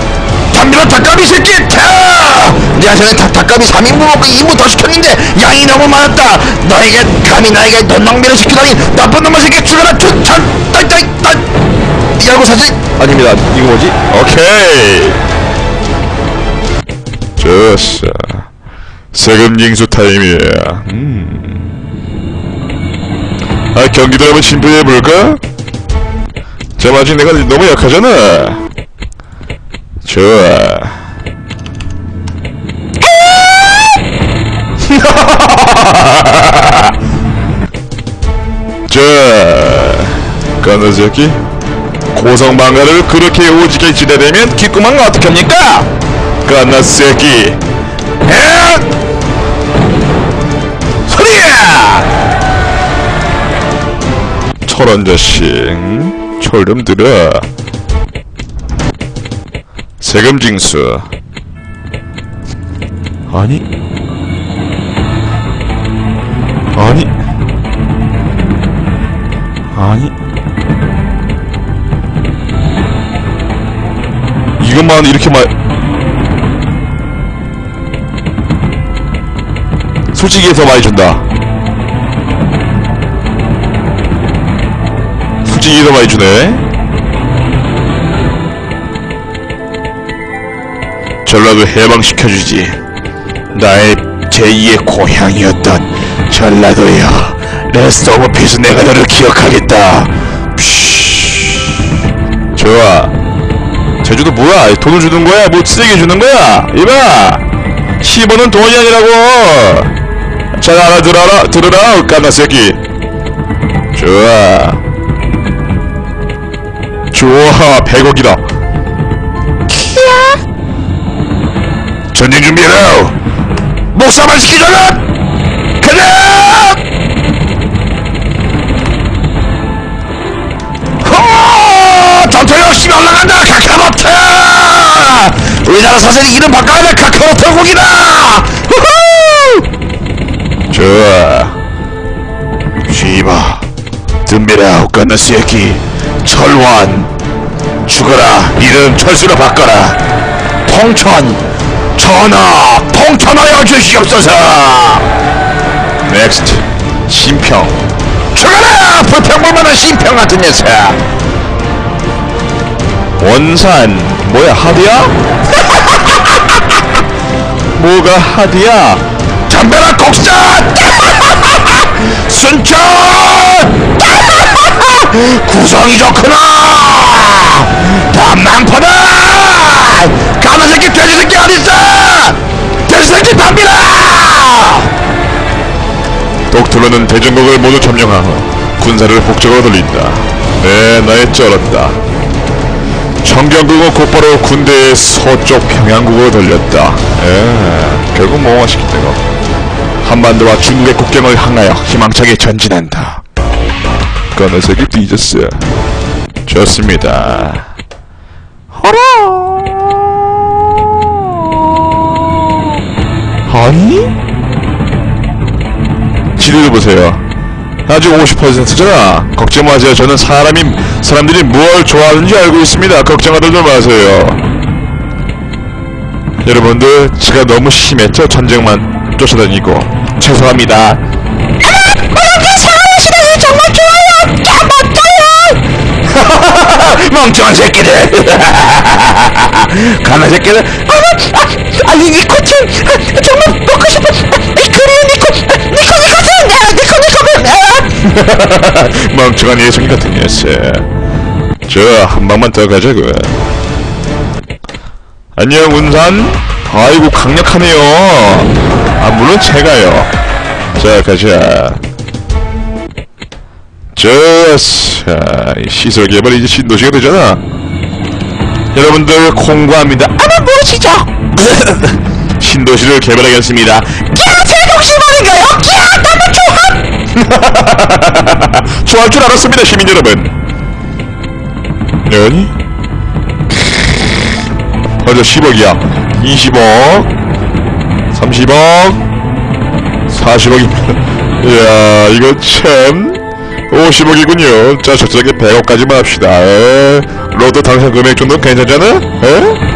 Speaker 2: 담비로 닭갈비 새끼 타! 내가 전에 닭, 닭갈비 3인분 먹고 2인분 더 시켰는데 양이 너무 많았다 너에게 감히 나에게 돈 낭비를 시키다니 나쁜 놈의 새끼 죽어라 춘천 딸딸 딸 이하고 사진
Speaker 1: 아닙니다. 이거 뭐지? 오케이. 좋았어. 세금 징수 타임이야. 음. 아, 경기도 한번 심표해볼까? 자, 마치 내가 너무 약하잖아. 좋아. 자, 까는 새끼 고성방가를 그렇게 오지게 지내려면 귓구멍 어떡합니까? 까나 새끼
Speaker 2: 에? 소리야!
Speaker 1: 철원 자식 철좀 들어 세금 징수 아니 아니 이것만 이렇게 말. 솔직히 더 많이 준다. 솔직히 더 많이 주네. 전라도 해방시켜주지. 나의 제2의 고향이었던 전라도여 rest of peace 내가 너를 기억하겠다. 좋아 제주도 뭐야? 돈을 주는 거야? 뭐 쓰레기 주는 거야? 이봐! 10원은 돈이 아니라고! 잘 알아들어라 들으라 까나 새끼. 좋아. 좋아 100억이다. 전쟁 준비해라! 목사만 시키자라
Speaker 2: 우리나라 사세리 이름 바꿔야 돼 카카로트 국이다! 후후!
Speaker 1: 좋아. 쉬바 덤벼라 까나 새끼. 철원. 죽어라. 이름 철수로 바꿔라.
Speaker 2: 통천. 전하. 통천하여 주시옵소서.
Speaker 1: next 심평.
Speaker 2: 죽어라! 불평불만한 심평 같은 녀석
Speaker 1: 원산 뭐야 하드야? 뭐가 하드야?
Speaker 2: 담벼락 곡산 순천 구성이 좋구나 담낭포다 가나 새끼 돼지 새끼 어딨어 돼지 새끼 담비라
Speaker 1: 독틀로는 대전국을 모두 점령하고 군사를 북쪽으로 돌린다. 네, 나의 쩔었다. 청경국은 곧바로 군대의 서쪽 평양국으로 돌렸다. 예, 결국 뭐하시겠다고. 한반도와 중국의 국경을 향하여 희망차게 전진한다. 까나색이 뒤졌어. 좋습니다. 허라. 아니? 지도를 보세요. 아직 50%잖아. 걱정 마세요. 저는 사람이 사람들이 무엇을 좋아하는지 알고 있습니다. 걱정하지도 마세요. 여러분들 제가 너무 심했죠. 전쟁만 쫓아다니고 죄송합니다.
Speaker 2: 멍청한 새끼들 가나 새끼들 아마 아, 아니 니코틴 아, 정말 먹고 싶어 아, 이 그리운 니코 아, 니코 니코틴 아, 니코 니코 아.
Speaker 1: 멍청한 예성 같은 녀석. 저 한 방만 더 가자고. 안녕 운산. 아이고 강력하네요. 아 물론 제가요. 자 가자. 자, 이 시설 개발이 이제 신도시가 되잖아. 여러분들 공부합니다.
Speaker 2: 아마 무엇이죠?
Speaker 1: 신도시를 개발하겠습니다.
Speaker 2: 야 제독시 말인가요? 야 나무 조합
Speaker 1: 좋아할 줄 알았습니다, 시민 여러분. 아니? 맞아, 10억이야. 20억, 30억, 40억입니다. 이야, 이거 참. 50억이군요. 자, 저쪽에 100억까지만 합시다. 에? 로또 당첨 금액 정도 괜찮잖아? 에?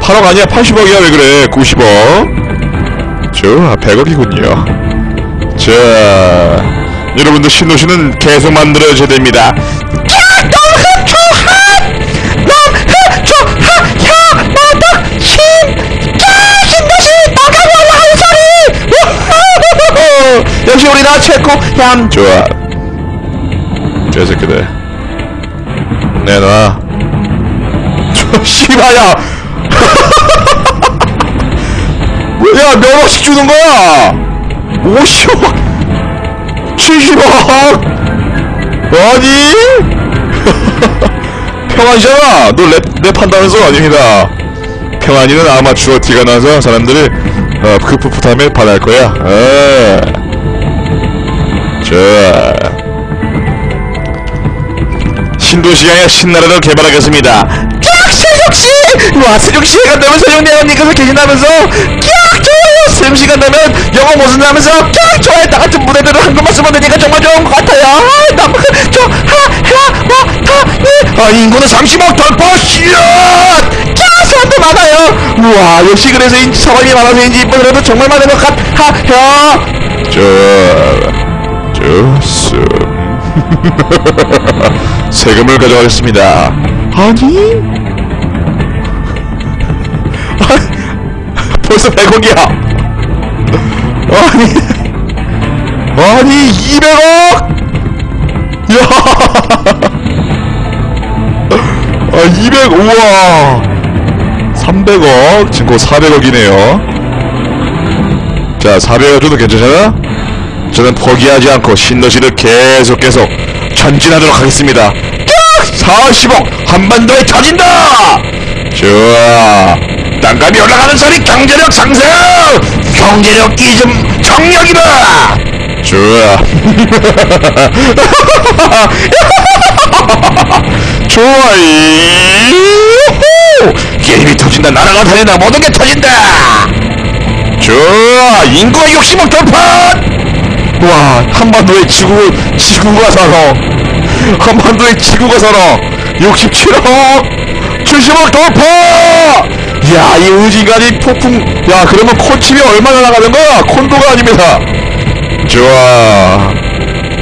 Speaker 1: 8억 아니야, 80억이야, 왜 그래? 90억? 좋아, 100억이군요. 자, 여러분들 신도시는 계속 만들어져야 됩니다.
Speaker 2: 역시 우리나라 최고 얌
Speaker 1: 좋아. 개새끼들. 내놔. 저, 씨발야! 뭐야, 몇 억씩 주는 거야! 50억! 70억! 아니? 평안이잖아. 너 랩, 랩한다면서 아닙니다. 평안이는 아마추어 티가 나서 사람들이 어, 그 풋풋함에 반할 거야. 어. 자. 신도시장에 신나라를 개발하겠습니다. 깍 세종씨! 와 세종씨 간다면 세종대왕님께서 계신다면서? 깍 좋아요 세종씨 간다면 영어 무슨 하면서 깍 좋아요 다 같은 무대들을 한국말 쓰면 되니까 정말 좋은 것 같아요 아, 나저하하와타아 인구는 30억 돌파 슛! 깍 사람도 많아요 우와 역시 그래서 인지 사람이 많아서인지 이번에도 정말 많은 것 같아요 저 좋습 세금을 가져가겠습니다. 아니? 아, 벌써 100억이야. 아니, 아니, 200억? 야! 아, 200, 우와! 300억? 지금 곧 400억이네요. 자, 400억 정도 괜찮잖아? 저는 포기하지 않고 신도시를 계속 계속 전진하도록 하겠습니다. 40억 한반도에 터진다. 좋아. 땅값이 올라가는 소리 경제력 상승. 경제력 이즘 정력이다. 좋아. 좋아. 게임이 터진다. 나라가 터진다. 모든 게 터진다. 좋아. 인구가 60억 돌파. 와 한반도에 지구 지구가 살아 한반도에 지구가 살아 67억 70억 돌파 야이 의지가니 폭풍 야 그러면 콘칩이 얼마나 나가는 거야? 콘도가 아닙니다. 좋아.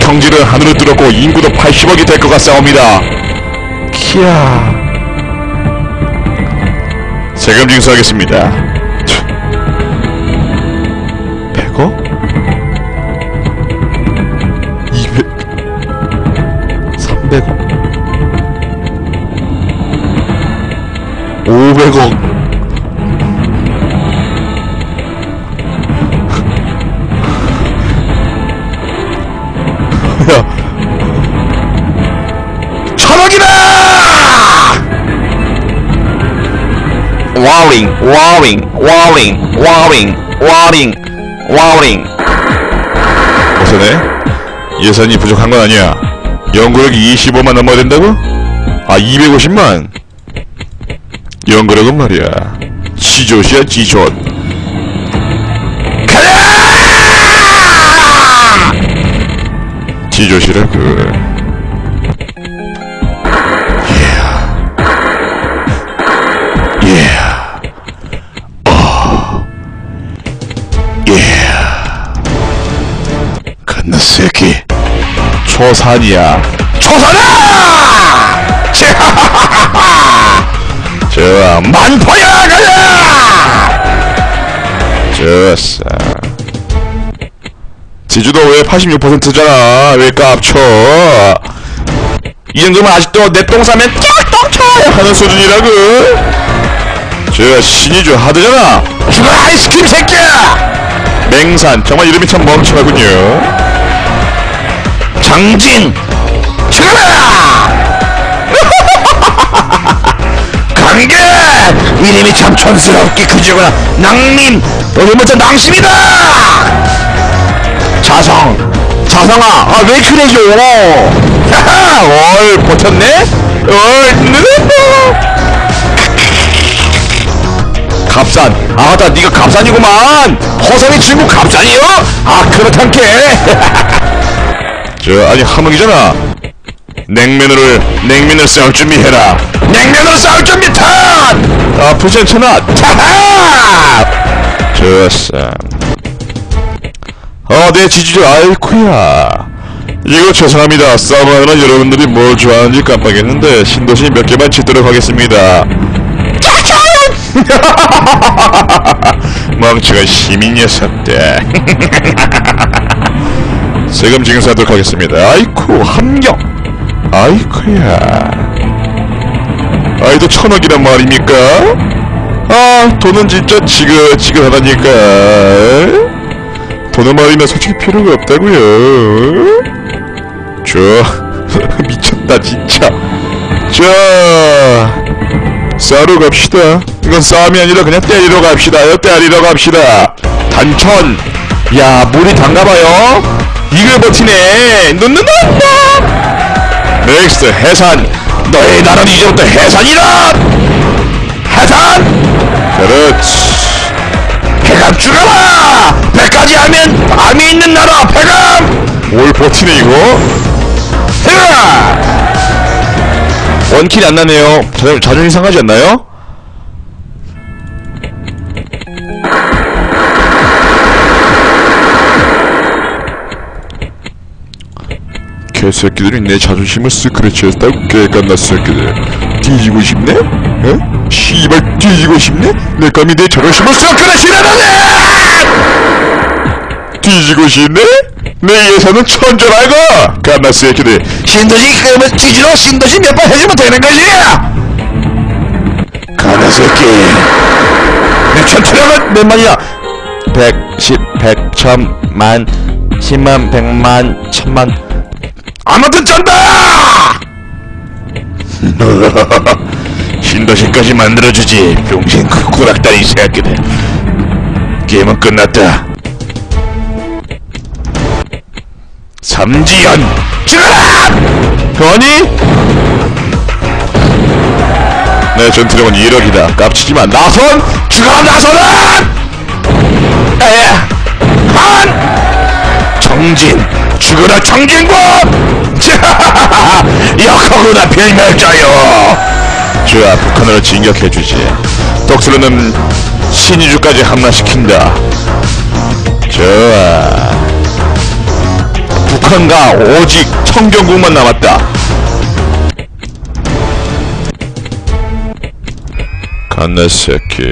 Speaker 1: 경지를 하늘을 뚫었고 인구도 80억이 될 것 같사옵니다. 키야. 세금 징수하겠습니다. 100억? 200 300억. 500억 와링 와링 와링 와링 와링 와링 어서네 예산이 부족한 건 아니야. 연구력이 25만 넘어야 된다고? 아, 250만? 연구력은 말이야. 지조시야, 지존. 가자! 지조시라고. 초산이야. 초산아! 저 만포야 가자! 좋았어. 지주도 왜 86%잖아. 왜 깝쳐? 이 정도면 아직도 내똥 싸면 쫙똥 쳐야 하는 수준이라고. 저 신이주 하드잖아. 죽어 아이스크림 새끼야! 맹산 정말 이름이 참 멍청하군요 장진 죽어라 강계! 이름이 참 촌스럽게 크지구나. 낭님 우리 먼저 낭심이다! 자성 자성아 아왜 그래요 하하 얼 버텼네? 얼 느렸다 갑산. 아 맞다. 니가 갑산이구만. 허성이 친구 갑산이요? 아 그렇단게 저 아니 함흥이잖아. 냉면으로 냉면을 싸울 준비해라. 냉면으로 싸울 준비 탄 아프지 않잖아 타하 좋았어. 어내 지지주 아이쿠야. 이거 죄송합니다. 서버는 여러분들이 뭘 좋아하는지 깜빡했는데 신도시 몇 개만 짓도록 하겠습니다. 멍청한 시민 녀석들 세금 징수하도록 하겠습니다. 아이쿠 함경. 아이쿠야. 아이도 천억이란 말입니까? 아 돈은 진짜 지긋지긋하다니까. 돈은 말이면 솔직히 필요가 없다고요. 저 미쳤다 진짜. 자 싸러 갑시다. 이건 싸움이 아니라 그냥 때리러 갑시다 요. 때리러 갑시다. 단천. 야 물이 단가봐요 이걸 버티네. 눈눈 난다 넥스트 해산. 너의 나라는 이제부터 해산이다. 해산. 그렇지. 폐감 죽어라. 배까지 하면 암이 있는 나라 폐감 올 버티네 이거? 헤라 원킬이 안 나네요. 자존, 자존심 상하지 않나요? 개새끼들이 내 자존심을 스크래치했다고 개깐나 새끼들 뒤지고 싶네? 어? 씨발 뒤지고 싶네? 내 감히 내 자존심을 스크래치라네! 뒤지고 싶네? 내 예산은 천전알고! 깐나 새끼들
Speaker 2: 신도시 끄면 뒤지러 신도시 몇 번 해주면 되는 것이야
Speaker 1: 가나 새끼 내 전투력은 몇 만이야? 110, 100, 1000 만 10만, 100만, 1000만 아무튼 쩐다! 신도시까지 만들어주지 병신 그 구락다리 새끼들 게임은 끝났다 삼지연 죽어라! 아니? 내 전투력은 1억이다. 깝치지만 나선! 죽어라 나선은! 에에! 한! 정진! 죽어라 정진국! 역하구나 별멸자여! 좋아 북한으로 진격해주지. 독수리는 신의주까지 함락시킨다. 좋아. 북한과 오직 청경국만 남았다. 갓나 새끼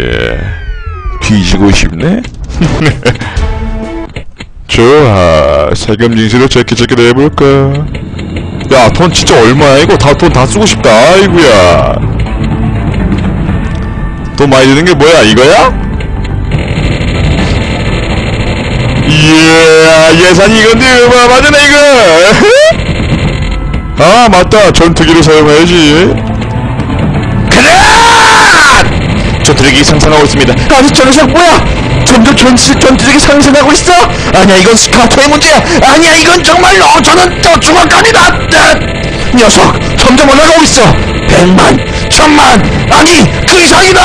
Speaker 1: 뒤지고 싶네? 좋아. 세금 징수로 제끼 제끼 내볼까? 야 돈 진짜 얼마야? 이거 다 돈 다 쓰고 싶다. 아이구야. 돈 많이 드는 게 뭐야? 이거야? 이야 예산이 이건데 어마어마하네 이거. 아 맞다. 전투기를 사용해야지. 그래! 전투력이 상승하고 있습니다. 아니 저 녀석 뭐야? 점점 전투, 전투력이 상승하고 있어? 아니야 이건 스카터의 문제야. 아니야 이건 정말로 저는 또 중앙간이다. 네. 녀석 점점 올라가고 있어. 백만, 천만, 아니 그 이상이다.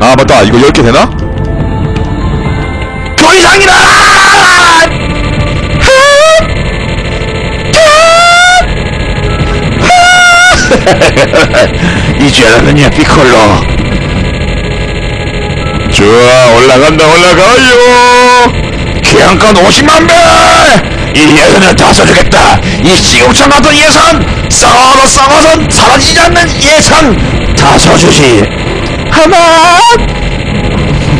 Speaker 1: 아 맞다 이거 10개 되나? 그 이상이다. 이제 알았느냐 피콜로 좋아 올라간다 올라가요 계양간 50만 배 이 예산을 다 써주겠다 이 시궁창 같은 예산 썩어도 썩어선 사라지지 않는 예산 다 써주지 하나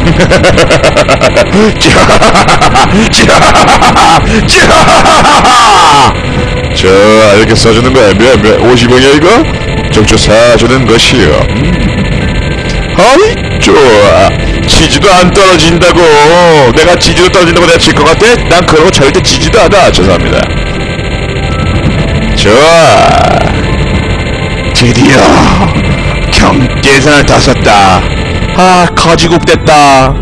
Speaker 1: 자, 이렇게 써주는 거야. 몇, 몇, 50원이야, 이거? 적조 사주는 것이요. 음. 아이, 좋아. 지지도 안 떨어진다고. 내가 지지도 떨어진다고 내가 질 것 같아? 난 그런 거 절대 지지도 않아. 죄송합니다. 좋아. 드디어 경계선을 다 썼다. 아, 거지국 됐다.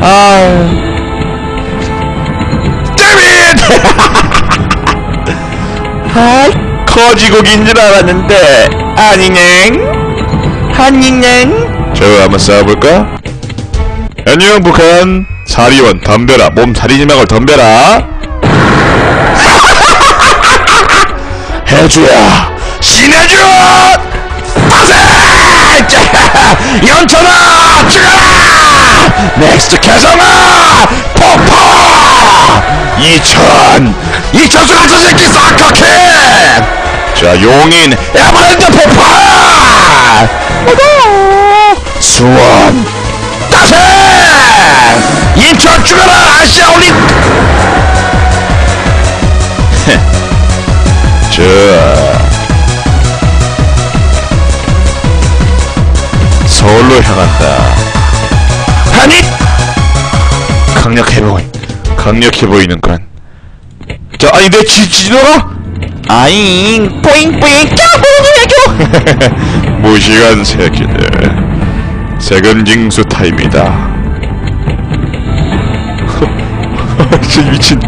Speaker 1: 아. 데빗! 아, 거지국인 줄 알았는데 아니넹? 아니 넹? 저 한번 싸워볼까? 안녕 북한. 사리원 덤벼라. 몸 사리지막을 덤벼라. 해주야. 신해주! 빠세! 연천아 죽어라! next 개성아 폭파! 2000 2000수 같은 새끼 사커캔 자 용인 에버랜드 폭파 수원. 따세! 인천 죽어라 아시아 올림! 자 서울로 향한다. 아니! 강력해 보인 강력해 보이는 건 자, 아니 내 지, 지도가
Speaker 2: 아잉 뿌잉 뿌잉 짜뿌잉
Speaker 1: 무시간 새끼들 세금징수 타입니다. 진짜 미친.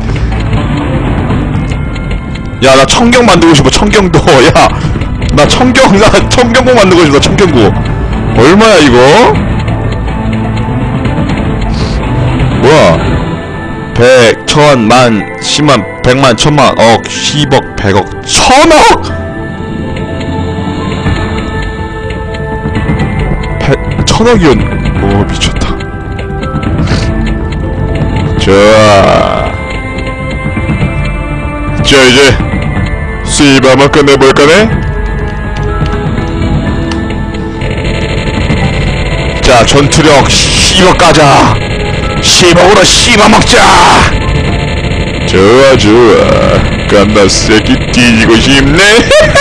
Speaker 1: 야 나 청경 만들고 싶어 청경도. 야 나 청경 나 청경국 만들고 싶어 청경국 얼마야 이거? 뭐야? 백, 천, 만, 십만, 백만, 천만, 억, 십억, 백억, 천억! 천억이었, 오, 미쳤다. 좋아. 자, 이제, 수입 한번 끝내볼까네? 자, 전투력 10억 가자! 10억으로 씹어먹자! 좋아, 좋아. 깐나 새끼 뒤지고 싶네?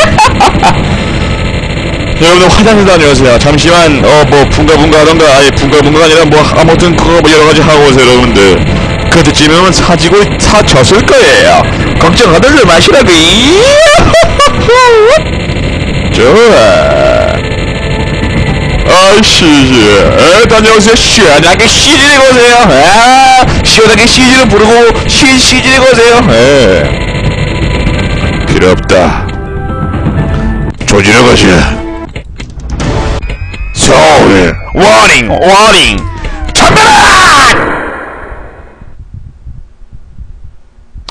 Speaker 1: 여러분들 화장실 다녀오세요. 잠시만, 어, 뭐, 붕가붕가 하던가, 아예 붕가붕가가 아니라 뭐, 아무튼 그거 뭐 여러가지 하고 오세요, 여러분들. 그때쯤이면 사지고, 사졌을 거예요. 걱정하들 마시라고, 좋아. 아이씨, 에, 다녀오세요. 시원하게 CG를 거세요. 아, 시원하게 CG를 부르고, 시, CG를 거세요. 에. 필요 없다. 조지러 가자. 서울, 워닝, 워닝, 전멸아!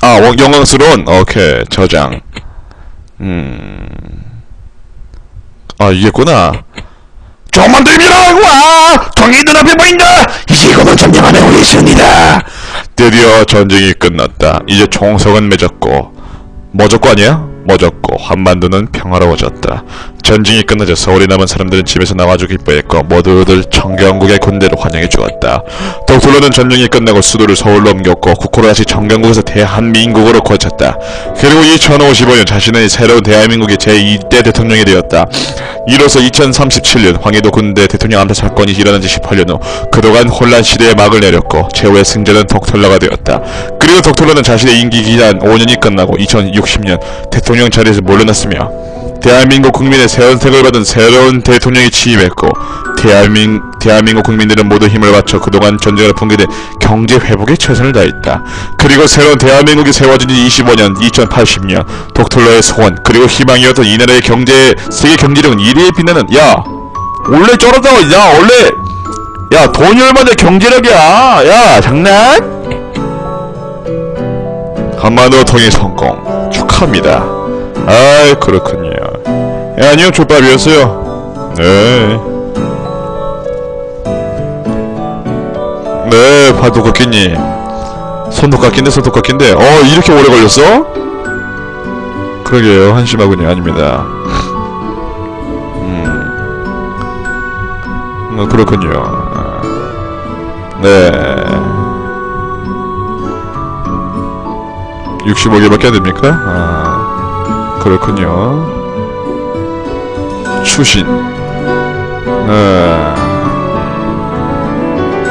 Speaker 1: 아, 워- 영광스러운, 오케이, 저장. 음. 아, 이겠구나. 조금만 더 밀어! 와! 정이 눈앞에 보인다! 이제 이거는 점령하면 오겠습니다! 드디어 전쟁이 끝났다. 이제 총성은 맺었고, 뭐졌고 아니야? 뭐졌고, 한반도는 평화로워졌다. 전쟁이 끝나자 서울에 남은 사람들은 집에서 나와주 기뻐했고, 모두들 청경국의 군대를 환영해 주었다. 독도로는 전쟁이 끝나고 수도를 서울로 옮겼고, 국호를 다시 청경국에서 대한민국으로 고쳤다. 그리고 2055년 자신의 새로운 대한민국의 제2대 대통령이 되었다. 이로써 2037년 황해도 군대 대통령 암살 사건이 일어난 지 18년 후 그동안 혼란 시대에 막을 내렸고 최후의 승자는 독톨러가 되었다. 그리고 독톨러는 자신의 임기 기간 5년이 끝나고 2060년 대통령 자리에서 물러났으며 대한민국 국민의 새 선택을 받은 새로운 대통령이 취임했고 대한민, 대한민국 국민들은 모두 힘을 바쳐 그동안 전쟁으로 붕괴된 경제 회복에 최선을 다했다. 그리고 새로운 대한민국이 세워진 지 25년 2080년 독톨러의 소원 그리고 희망이었던 이 나라의 경제 세계 경제력은 1위에 빛나는 야 원래 쩔었다 야 원래 야 돈이 얼마나 경제력이야 야 장난? 한반도 통일 성공 축하합니다. 아이 그렇군요. 예, 아니요 족밥이었어요. 네. 네 파도깎이님 손톱깎인데 손톱깎인데 어 이렇게 오래 걸렸어? 그러게요 한심하군요 아닙니다. 음. 어, 그렇군요. 아. 네. 65개밖에 안 됩니까? 아, 그렇군요. 추신. 네.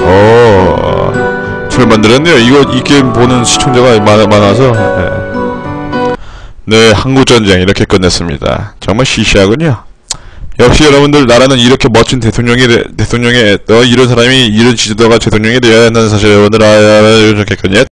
Speaker 1: 오, 잘 만들었네요. 이거, 이 게임 보는 시청자가 많아, 많아서. 네. 네, 한국전쟁 이렇게 끝냈습니다. 정말 시시하군요. 역시 여러분들 나라는 이렇게 멋진 대통령이 돼- 대통령의 어, 이런 사람이 이런 지도자가 대통령이 되어야 한다는 사실 여러분들 알아주셨겠군요.